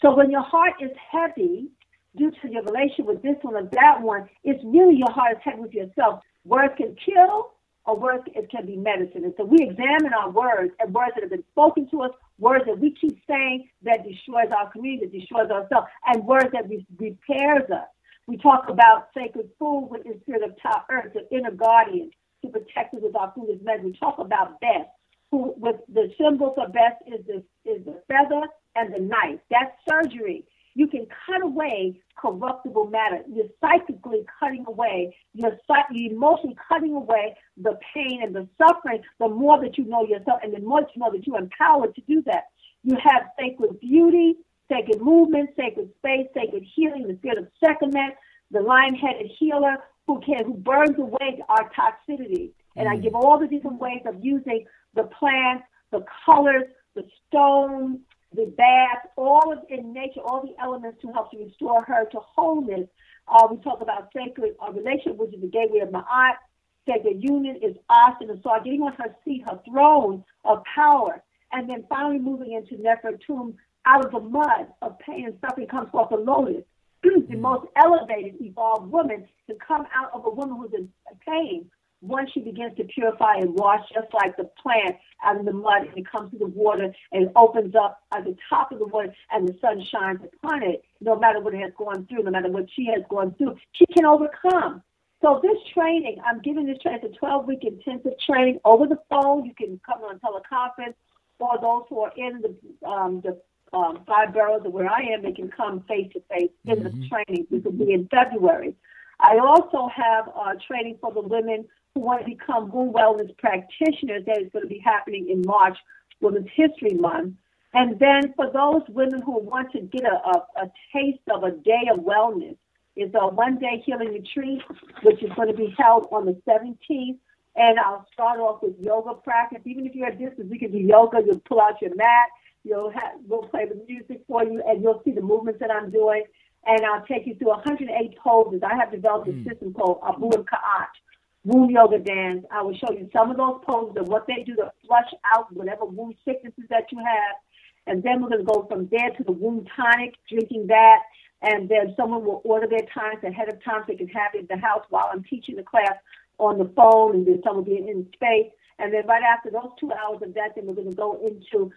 So when your heart is heavy due to your relationship with this one or that one, it's really your heart is heavy with yourself. Words can kill, or words it can be medicine. And so we examine our words and words that have been spoken to us, words that we keep saying that destroys our community, that destroys ourselves, and words that re- repairs us. We talk about sacred food with the spirit of Taurt, the inner guardian to protect us with our food is meant. We talk about Bes, who with the symbol for Bes is the is the feather and the knife. That's surgery you can cut away corruptible matter. You're psychically cutting away, you're, you're emotionally cutting away the pain and the suffering the more that you know yourself and the more you know that you're empowered to do that. You have sacred beauty, sacred movement, sacred space, sacred healing, the spirit of Sekhmet, the lion-headed healer who can who burns away our toxicity. And mm. I give all the different ways of using the plants, the colors, the stones, the bath, all of in nature, all the elements to help to restore her to wholeness. Uh, we talk about sacred uh, relationship, which is the gateway of Ma'at. Sacred union is Auset and so getting on her seat, her throne of power, and then finally moving into Nefertum out of the mud of pain and suffering comes forth the lotus. the most elevated, evolved woman to come out of a woman who's in pain, once she begins to purify and wash, just like the plant out of the mud, and it comes to the water and it opens up at the top of the water, and the sun shines upon it. No matter what it has gone through, no matter what she has gone through, she can overcome. So this training, I'm giving this training, it's a 12-week intensive training over the phone. You can come on teleconference, or those who are in the um, the um, five boroughs of where I am, they can come face to face in mm-hmm. the training. This will be in February. I also have uh, training for the women who want to become womb wellness practitioners that is going to be happening in March, Women's History Month. And then for those women who want to get a, a, a taste of a day of wellness, is a one day healing retreat, which is going to be held on the 17th. And I'll start off with yoga practice. Even if you're at distance, we can do yoga. You'll pull out your mat. You'll have, we'll play the music for you, and you'll see the movements that I'm doing. and I'll take you through 108 poses. I have developed a mm. system called Abu and Ka'at, womb yoga dance. I will show you some of those poses and what they do to flush out whatever womb sicknesses that you have. And then we're going to go from there to the womb tonic, drinking that. And then someone will order their times ahead of time so they can have it in the house while I'm teaching the class on the phone. And then someone will be in space. And then right after those two hours of that, then we're going to go into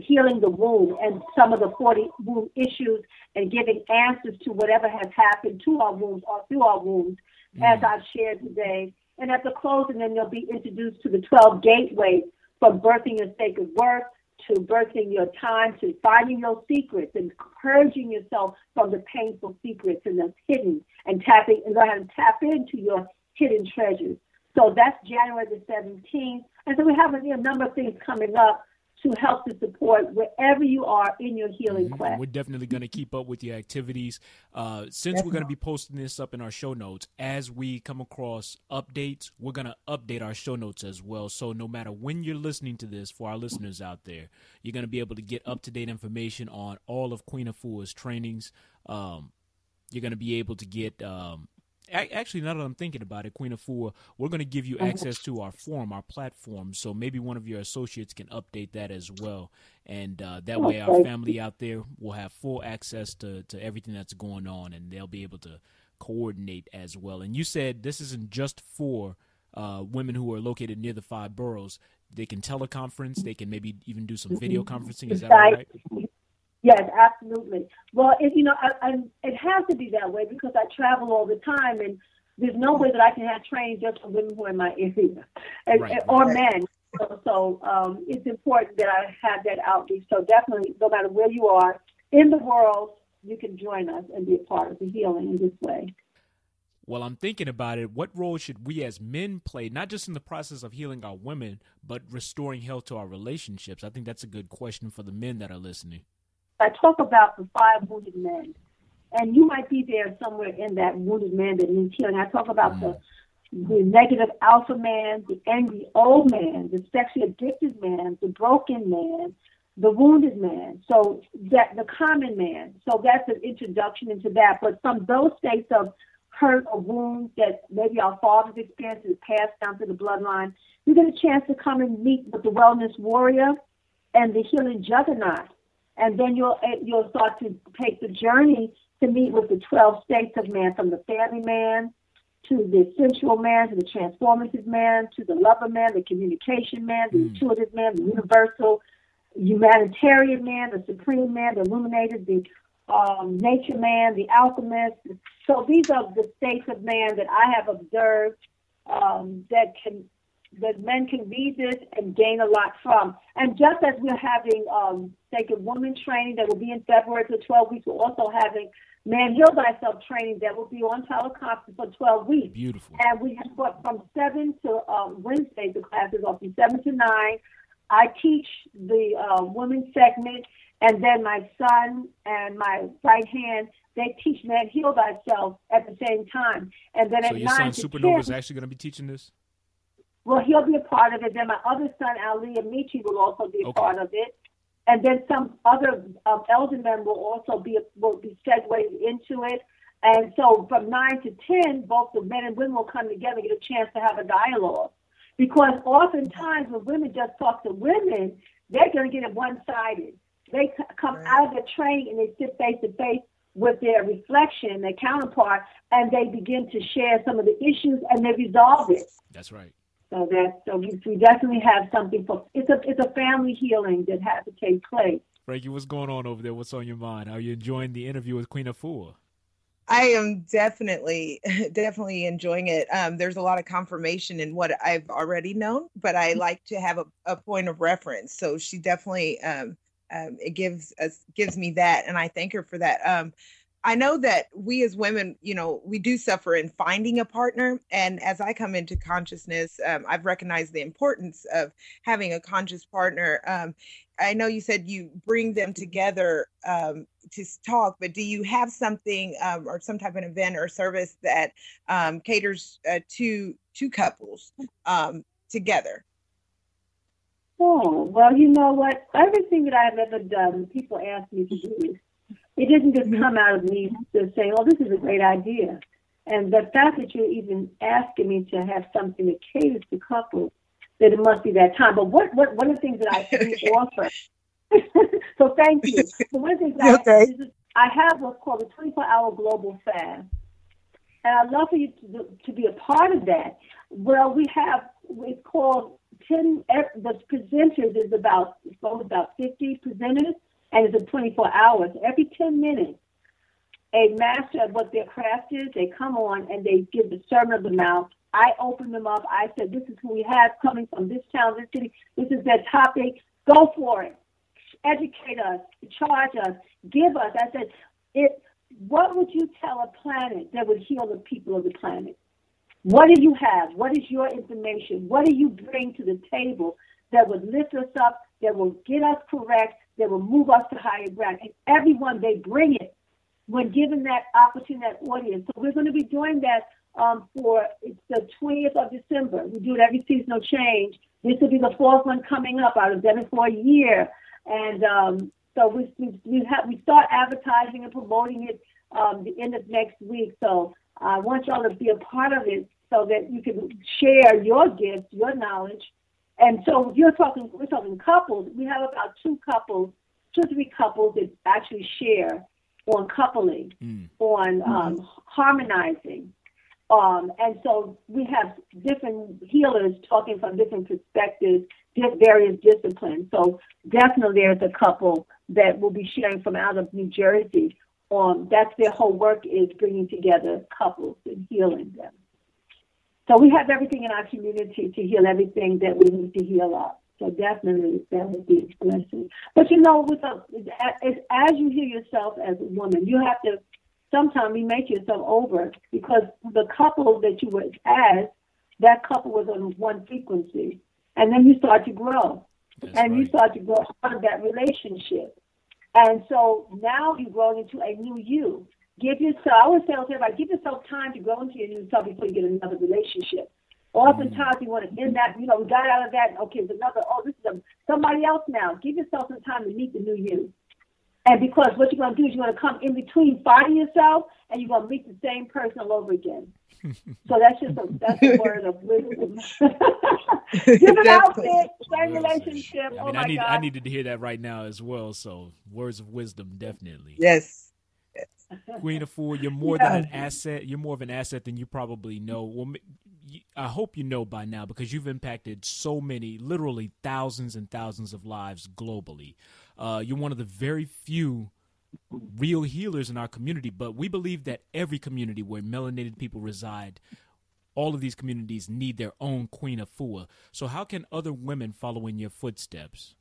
healing the womb and some of the 40 womb issues and giving answers to whatever has happened to our wombs or through our wombs, mm. as I've shared today. And at the closing, then you'll be introduced to the 12 gateways from birthing your sacred work to birthing your time to finding your secrets and purging yourself from the painful secrets and the hidden and tapping and learn to tap into your hidden treasures. So that's January the 17th. And so we have a, a number of things coming up to help to support wherever you are in your healing mm-hmm. quest. We're definitely going to keep up with your activities. Uh, since we're going to be posting this up in our show notes, as we come across updates, we're going to update our show notes as well. So no matter when you're listening to this, for our listeners out there, you're going to be able to get up to date information on all of Queen Afua's trainings. Um, you're going to be able to get um, actually, now that I'm thinking about it, Queen Afua, we're going to give you mm-hmm. access to our forum, our platform. So maybe one of your associates can update that as well. And uh, that way, our family out there will have full access to, to everything that's going on and they'll be able to coordinate as well. And you said this isn't just for uh, women who are located near the five boroughs. They can teleconference, they can maybe even do some video mm-hmm. conferencing. Is that right? Yes, absolutely. Well, if you know, I, I, it has to be that way because I travel all the time, and there's no way that I can have training just for women who are in my area, right, or right. men. So, so um, it's important that I have that outreach. So definitely, no matter where you are in the world, you can join us and be a part of the healing in this way. Well, I'm thinking about it. What role should we as men play, not just in the process of healing our women, but restoring health to our relationships? I think that's a good question for the men that are listening. I talk about the five wounded men, and you might be there somewhere in that wounded man that needs healing. I talk about the the negative alpha man, the angry old man, the sexually addicted man, the broken man, the wounded man. So that the common man. So that's an introduction into that. But from those states of hurt or wounds that maybe our fathers experienced passed down to the bloodline, you get a chance to come and meet with the wellness warrior and the healing juggernaut and then you'll eh, you'll start to take the journey to meet with the 12 states of man, from the family man to the sensual man, to the transformative man, to the lover man, the communication man, the mm. intuitive man, the universal humanitarian man, the supreme man, the illuminated, the um, nature man, the alchemist. So these are the states of man that I have observed um, that can that men can read this and gain a lot from. And just as we're having um, Sacred Woman training that will be in February for 12 weeks, we're also having Man Heal Thyself training that will be on teleconference for 12 weeks. Beautiful. And we have got from 7 to um, Wednesday, the classes are from 7 to 9. I teach the uh, women's segment, and then my son and my right hand, they teach Man Heal Thyself at the same time. And then so at your 9 son Supa Nova is actually going to be teaching this? Well, he'll be a part of it. Then my other son, Ali Amici, will also be a okay. part of it. And then some other um, elder men will also be will be segued into it. And so from nine to ten, both the men and women will come together and get a chance to have a dialogue. Because oftentimes when women just talk to women, they're going to get it one-sided. They come right. out of the training and they sit face to face with their reflection, their counterpart, and they begin to share some of the issues and they resolve it. That's right. So that so we, we definitely have something for it's a it's a family healing that has to take place. Frankie, what's going on over there? What's on your mind? Are you enjoying the interview with Queen Afua? I am definitely, definitely enjoying it. Um, there's a lot of confirmation in what I've already known, but I mm-hmm. like to have a, a point of reference. So she definitely, um, um, it gives us gives me that, and I thank her for that. I know that we as women, you know, we do suffer in finding a partner. And as I come into consciousness, um, I've recognized the importance of having a conscious partner. Um, I know you said you bring them together um, to talk, but do you have something um, or some type of event or service that um, caters uh, to two couples um, together? Oh, well, you know what? Everything that I've ever done, people ask me to do It didn't just come out of me just saying, "Oh, this is a great idea." And the fact that you're even asking me to have something that caters to couples, that it must be that time. But what what one of the things that I can offer. so thank you. But one of the things that okay. I, I have what's called the 24-hour global fast, and I'd love for you to, to be a part of that. Well, we have it's called 10. Eh, the presenters is about it's about 50 presenters, and it's a 24 hours. Every 10 minutes, a master of what their craft is, they come on and they give the sermon of the mount. I open them up. I said, "This is who we have coming from this town, this city. This is their topic. Go for it. Educate us, charge us, give us." I said. What would you tell a planet that would heal the people of the planet? What do you have? What is your information? What do you bring to the table that would lift us up, that will get us correct, that will move us to higher ground? And everyone, they bring it when given that opportunity, that audience. So we're going to be doing that um, for it's the 20th of December. We do it every seasonal change. This will be the fourth one coming up. I've done it for a year, and um, so we we we, have, we start advertising and promoting it um, the end of next week. So I want y'all to be a part of it so that you can share your gifts, your knowledge. And so you're talking, we're talking couples. We have about two couples, two or three couples that actually share on coupling, mm. on um, mm-hmm. harmonizing. Um, and so we have different healers talking from different perspectives, various disciplines. So definitely there's a couple that will be sharing from out of New Jersey. Um, that's their whole work is bringing together couples and healing them. So we have everything in our community to heal everything that we need to heal up. So definitely that would be a blessing. But you know, with a, as, as you heal yourself as a woman, you have to sometimes you make yourself over because the couple that you were as, that couple was on one frequency. And then you start to grow. That's and right. you start to grow out of that relationship. And so now you're growing into a new you. Give yourself, I always tell everybody, give yourself time to grow into your new self before you get another relationship. Oftentimes you want to end that, you know, we got out of that, okay, it's another, oh, this is a, somebody else now. Give yourself some time to meet the new you. And because what you're going to do is you're going to come in between fighting yourself and you're going to meet the same person all over again. so that's just a, that's a word of wisdom. Different outfit, same relationship. I, oh mean, oh I, need, God. I needed to hear that right now as well. So words of wisdom, definitely. Yes. Queen Afua, you're more yeah. than an asset. You're more of an asset than you probably know. Well, I hope you know by now because you've impacted so many, literally thousands and thousands of lives globally. Uh, you're one of the very few real healers in our community, but we believe that every community where melanated people reside, all of these communities need their own Queen of Afua. So, how can other women follow in your footsteps?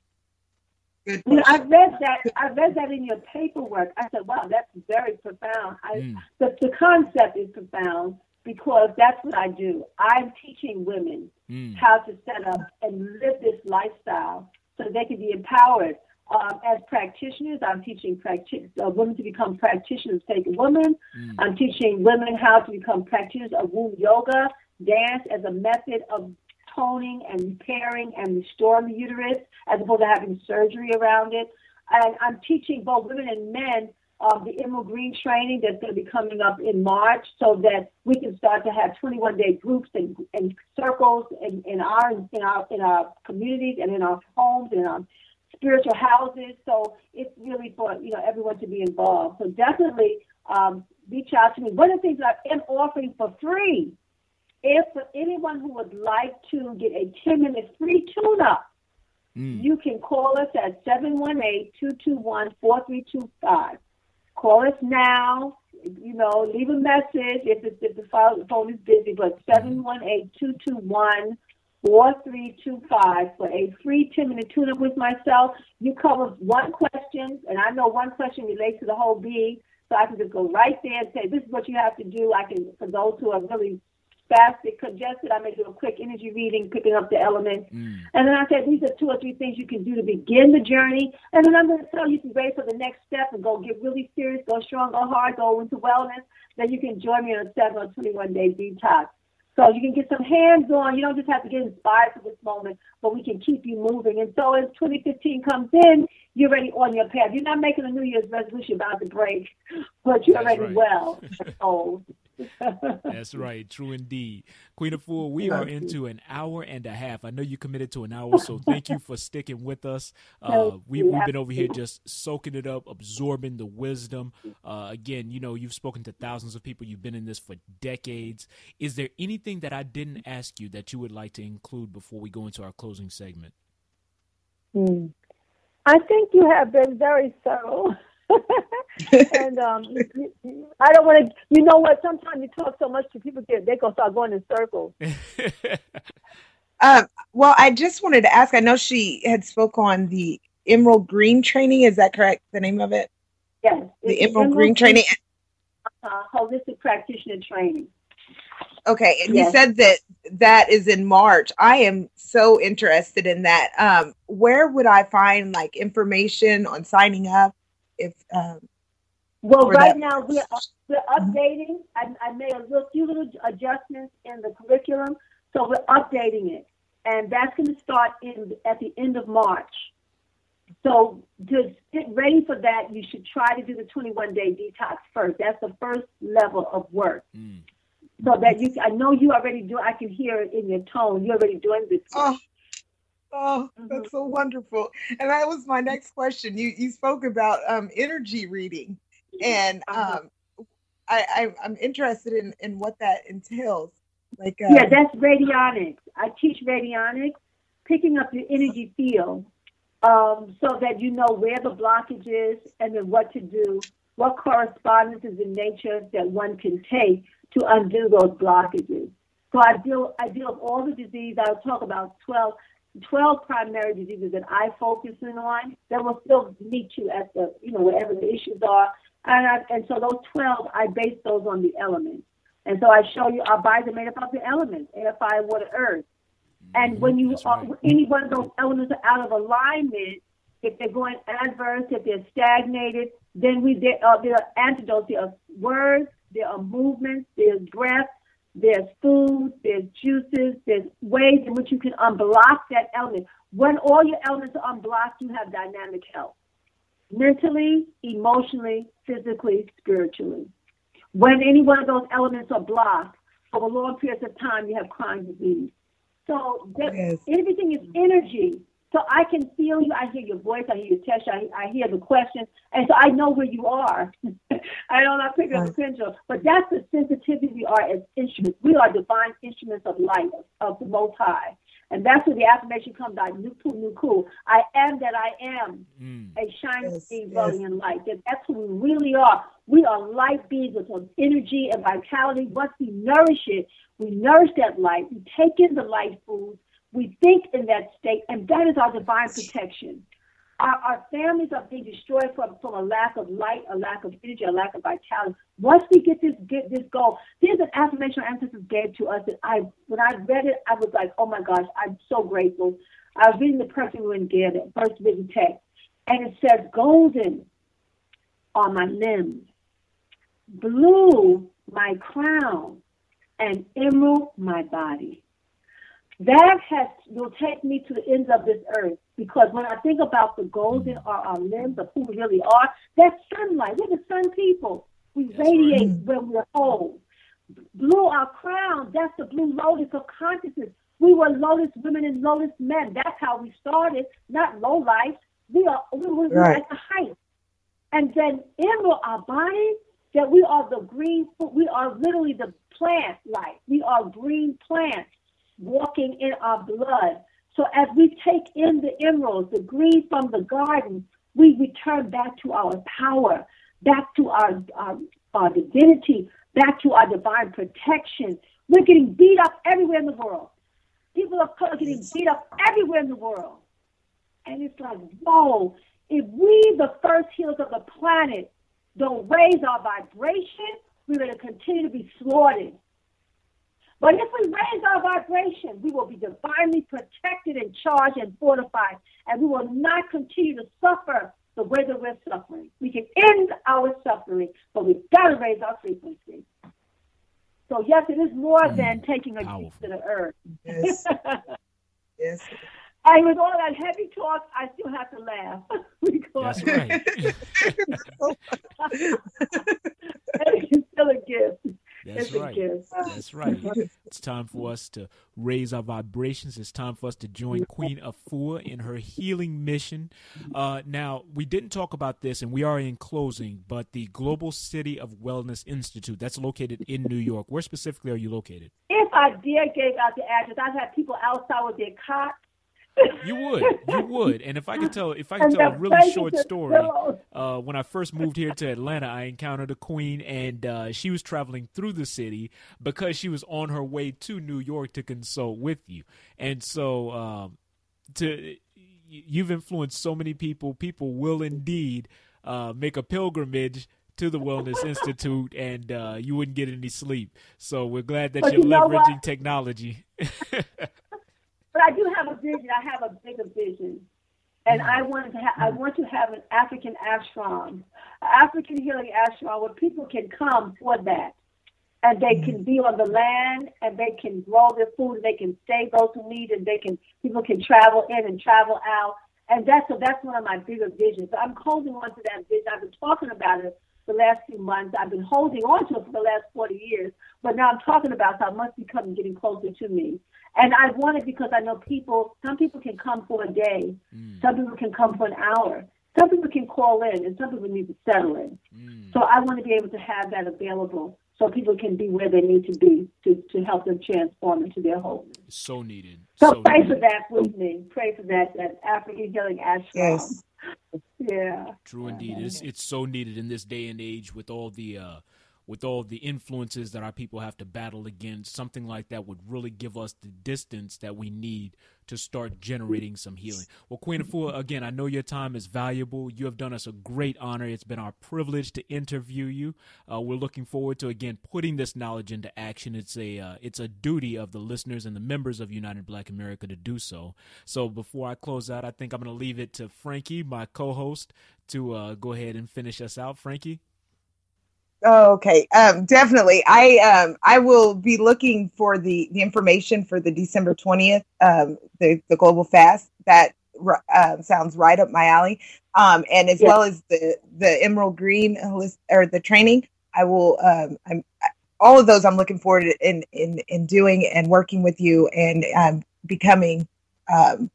You know, I read that. I read that in your paperwork. I said, "Wow, that's very profound." I, mm. the, the concept is profound because that's what I do. I'm teaching women mm. how to set up and live this lifestyle so they can be empowered. Um, as practitioners, I'm teaching practi- uh, women to become practitioners of Sacred Women. Mm. I'm teaching women how to become practitioners of womb yoga, dance as a method of toning and repairing and restoring the uterus as opposed to having surgery around it. And I'm teaching both women and men um, the Emerald Green training that's going to be coming up in March so that we can start to have 21 day groups and, and circles in, in our in our in our communities and in our homes and our spiritual houses. So it's really for you know everyone to be involved. So definitely um, reach out to me. One of the things I am offering for free if for anyone who would like to get a 10 minute free tune up, mm. you can call us at 718 221 4325. Call us now. You know, leave a message if, it's, if the phone is busy, but 718 221 4325 for a free 10 minute tune up with myself. You cover one question, and I know one question relates to the whole being. So I can just go right there and say, this is what you have to do. I can, for those who are really fasted, congested, I may do a quick energy reading, picking up the elements. Mm. And then I said, these are two or three things you can do to begin the journey. And then I'm going to tell you to ready for the next step and go get really serious, go strong, go hard, go into wellness. Then you can join me on a 7 or 21 day detox. So you can get some hands on. You don't just have to get inspired for this moment, but we can keep you moving. And so as 2015 comes in, you're already on your path. You're not making a New Year's resolution about the break, but you're That's already right. well. old. That's right, true indeed. Queen Afua, we are into an hour and a half. I know you committed to an hour, so thank you for sticking with us. Uh, we, we've been over here just soaking it up, absorbing the wisdom. Uh, again, you know, you've spoken to thousands of people. You've been in this for decades. Is there anything that I didn't ask you that you would like to include before we go into our closing segment? Hmm. I think you have been very thorough. and um, you- you- I don't want to. You know what? Sometimes you talk so much to people get they gonna start going in circles. Um, well, I just wanted to ask. I know she had spoke on the Emerald Green training. Is that correct? The name of it, Yes, the it's Emerald Green training. uh, holistic practitioner training. Okay, and Yes. you said that that is in March. I am so interested in that. Um, where would I find like information on signing up? If um, Well, right that- now we're we're updating. I, I made a little, few little adjustments in the curriculum, so we're updating it, and that's going to start in at the end of March. So to get ready for that, you should try to do the 21 day detox first. That's the first level of work. Mm. So that you, I know you already do. I can hear it in your tone. You're already doing this. oh, oh, Mhm. that's so wonderful. And that was my next question. You you spoke about um, energy reading, and Uh-huh. um, I, I I'm interested in in what that entails. Like, uh, Yeah, that's radionics. I teach radionics, picking up your energy field, um, so that you know where the blockage is and then what to do, what correspondences in nature that one can take to undo those blockages. So I deal I deal with all the disease. I'll talk about 12, 12 primary diseases that I focus in on that will still meet you at the you know whatever the issues are. And I, and so those twelve I base those on the elements. And so I show you our bodies are made up of the elements, air, fire, water, earth. Mm-hmm. And when you are, right. any one of those elements are out of alignment, if they're going adverse, if they're stagnated, then we there are, uh, there are antidotes. There are words, there are movements, there's breath, there's food, there's juices, there's ways in which you can unblock that element. When all your elements are unblocked, you have dynamic health, mentally, emotionally, physically, spiritually. When any one of those elements are blocked for long periods of time, you have chronic disease. So that, Yes. everything is energy. So I can feel you. I hear your voice. I hear your touch. I, I hear the questions. And so I know where you are. I don't know, pick up a pendulum. But that's the sensitivity we are as instruments. We are divine instruments of light, of the Most High. And that's where the affirmation comes out. Nuku, nuku. I am that I am Mm. a shining Yes, being yes. radiant light. That that's who we really are. We are light beings with energy and vitality. Once we nourish it, we nourish that light. We take in the light foods. We think in that state, and that is our divine protection. Our, our families are being destroyed from, from a lack of light, a lack of energy, a lack of vitality. Once we get this get this goal, there's an affirmation our ancestors gave to us that I when I read it, I was like, oh my gosh, I'm so grateful. I was reading the person who gave it, first written text, and it says, golden are my limbs, blue my crown, and emerald my body. That has will take me to the ends of this earth because when I think about the golden are our limbs of who we really are, that's sunlight. We're the sun people. We That's radiate when we're whole. Blue our crown, that's the blue lotus of consciousness. We were lotus women and lotus men. That's how we started, not low life. We are we were Right. at the height. And then emerald our body, that we are the green we are literally the plant life. We are green plants walking in our blood. So as we take in the emeralds, the green from the garden, we return back to our power, back to our, our, our divinity, back to our divine protection. We're getting beat up everywhere in the world. People of color getting beat up everywhere in the world. And it's like, whoa, if we, the first healers of the planet, don't raise our vibration, we're going to continue to be slaughtered. But if we raise our vibration, we will be divinely protected and charged and fortified, and we will not continue to suffer the way that we're suffering. We can end our suffering, but we've got to raise our frequency. So, yes, it is more Mm, than taking a powerful. piece to the earth. Yes. yes. and with all that heavy talk, I still have to laugh. That's right. it's still a gift. That's right. That's right. It's time for us to raise our vibrations. It's time for us to join Queen Afua in her healing mission. Uh, now, we didn't talk about this, and we are in closing, but the Global City of Wellness Institute, that's located in New York. Where specifically are you located? If I did give out the address, I'd have people outside with their cots you would, you would. And if I could tell, if I could tell a really short story, uh, when I first moved here to Atlanta, I encountered a queen, and uh, she was traveling through the city because she was on her way to New York to consult with you. And so, um, to you've influenced so many people. People will indeed uh, make a pilgrimage to the Wellness Institute, and uh, you wouldn't get any sleep. So we're glad that but you're you leveraging technology. But I do have a vision. I have a bigger vision. And mm-hmm. I wanted to have, I want to have an African ashram, an African healing ashram where people can come for that. And they mm-hmm. can be on the land and they can grow their food and they can stay those who need and they can, people can travel in and travel out. And that's, so that's one of my bigger visions. So I'm holding on to that vision. I've been talking about it the last few months. I've been holding on to it for the last 40 years, but now I'm talking about how it must be coming, getting closer to me. And I want it because I know people, some people can come for a day, mm. some people can come for an hour, some people can call in, and some people need to settle in. Mm. So I want to be able to have that available so people can be where they need to be to, to help them transform into their wholeness. So needed. So, so pray needed. for that with me. Pray for that, that African Healing Ashram. Yes. Yeah. True indeed. It's, it's so needed in this day and age with all the uh, with all the influences that our people have to battle against, something like that would really give us the distance that we need to start generating some healing. Well, Queen Afua, again, I know your time is valuable. You have done us a great honor. It's been our privilege to interview you. Uh, we're looking forward to again putting this knowledge into action. It's a uh, it's a duty of the listeners and the members of United Black America to do so. So before I close out, I think I'm going to leave it to Frankie, my co-host, to uh, go ahead and finish us out. Frankie. Oh, okay. Um, definitely. I um, I will be looking for the the information for the December twentieth, um, the the global fast. That uh, sounds right up my alley. Um, and as well as the the Emerald Green list or the training, I will. Um, I'm all of those. I'm looking forward to in in in doing and working with you and um, becoming um,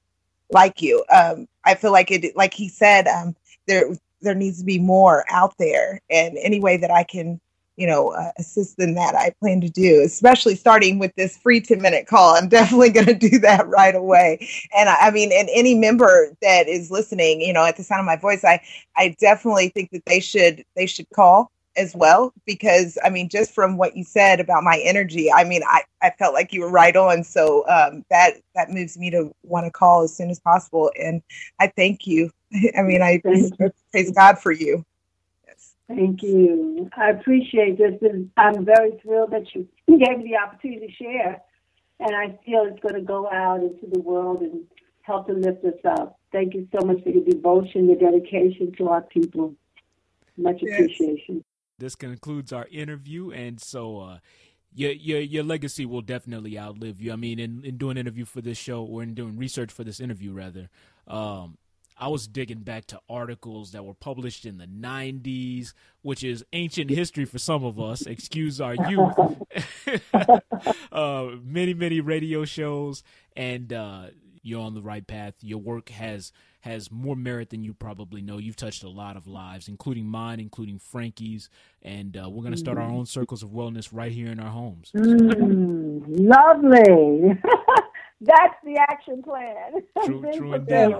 like you. Um, I feel like it. Like he said, um, there there needs to be more out there. And any way that i can you know uh, assist in that i plan to do especially starting with this free 10 minute call. I'm definitely going to do that right away. And I, I, mean and any member that is listening you know at the sound of my voice i i definitely think that they should they should call as well because i mean just from what you said about my energy i mean i i felt like you were right on so um that that moves me to want to call as soon as possible and i thank you I mean, I praise God for you. Yes. Thank you. I appreciate this. I'm very thrilled that you gave me the opportunity to share. And I feel it's going to go out into the world and help to lift us up. Thank you so much for your devotion, your dedication to our people. Much yes. appreciation. This concludes our interview. And so, uh, your your your legacy will definitely outlive you. I mean, in, in doing interview for this show or in doing research for this interview, rather, um, I was digging back to articles that were published in the 90s, which is ancient history for some of us. Excuse our youth. uh, many, many radio shows, and uh, you're on the right path. Your work has has more merit than you probably know. You've touched a lot of lives, including mine, including Frankie's, and uh, we're going to start our own circles of wellness right here in our homes. Mm, lovely. That's the action plan. True, true indeed.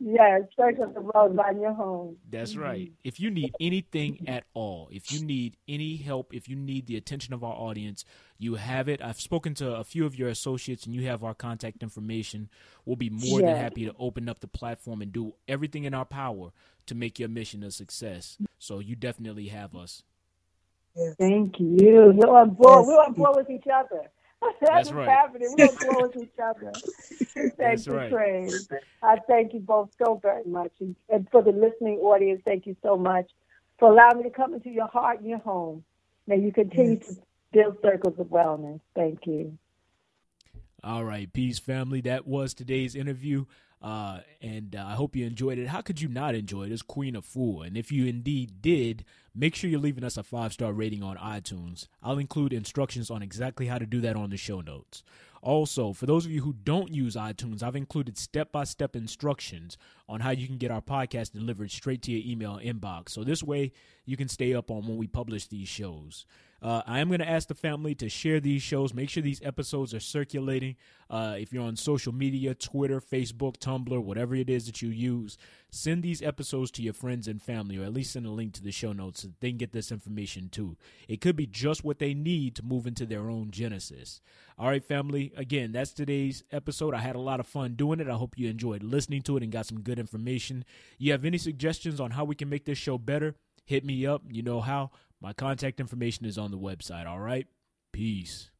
Yes, search of the road by your home. That's right. If you need anything at all, if you need any help, if you need the attention of our audience, you have it. I've spoken to a few of your associates and you have our contact information. We'll be more yes. than happy to open up the platform and do everything in our power to make your mission a success. So you definitely have us. Thank you. We're on board, we're on board with each other. That's right. happening. We don't close each other. thank That's you, right. praise. I thank you both so very much. And for the listening audience, thank you so much for allowing me to come into your heart and your home. May you continue yes. to build circles of wellness. Thank you. All right, peace, family. That was today's interview. Uh, and uh, I hope you enjoyed it. How could you not enjoy it? It's Queen Afua. And if you indeed did, make sure you're leaving us a five star rating on iTunes. I'll include instructions on exactly how to do that on the show notes. Also, for those of you who don't use iTunes, I've included step by step instructions on how you can get our podcast delivered straight to your email inbox. So this way you can stay up on when we publish these shows. Uh, I am going to ask the family to share these shows. Make sure these episodes are circulating. Uh, if you're on social media, Twitter, Facebook, Tumblr, whatever it is that you use, send these episodes to your friends and family, or at least send a link to the show notes so they can get this information too. It could be just what they need to move into their own Genesis. All right, family. Again, that's today's episode. I had a lot of fun doing it. I hope you enjoyed listening to it and got some good information. You have any suggestions on how we can make this show better? Hit me up. You know how. My contact information is on the website. All right. Peace.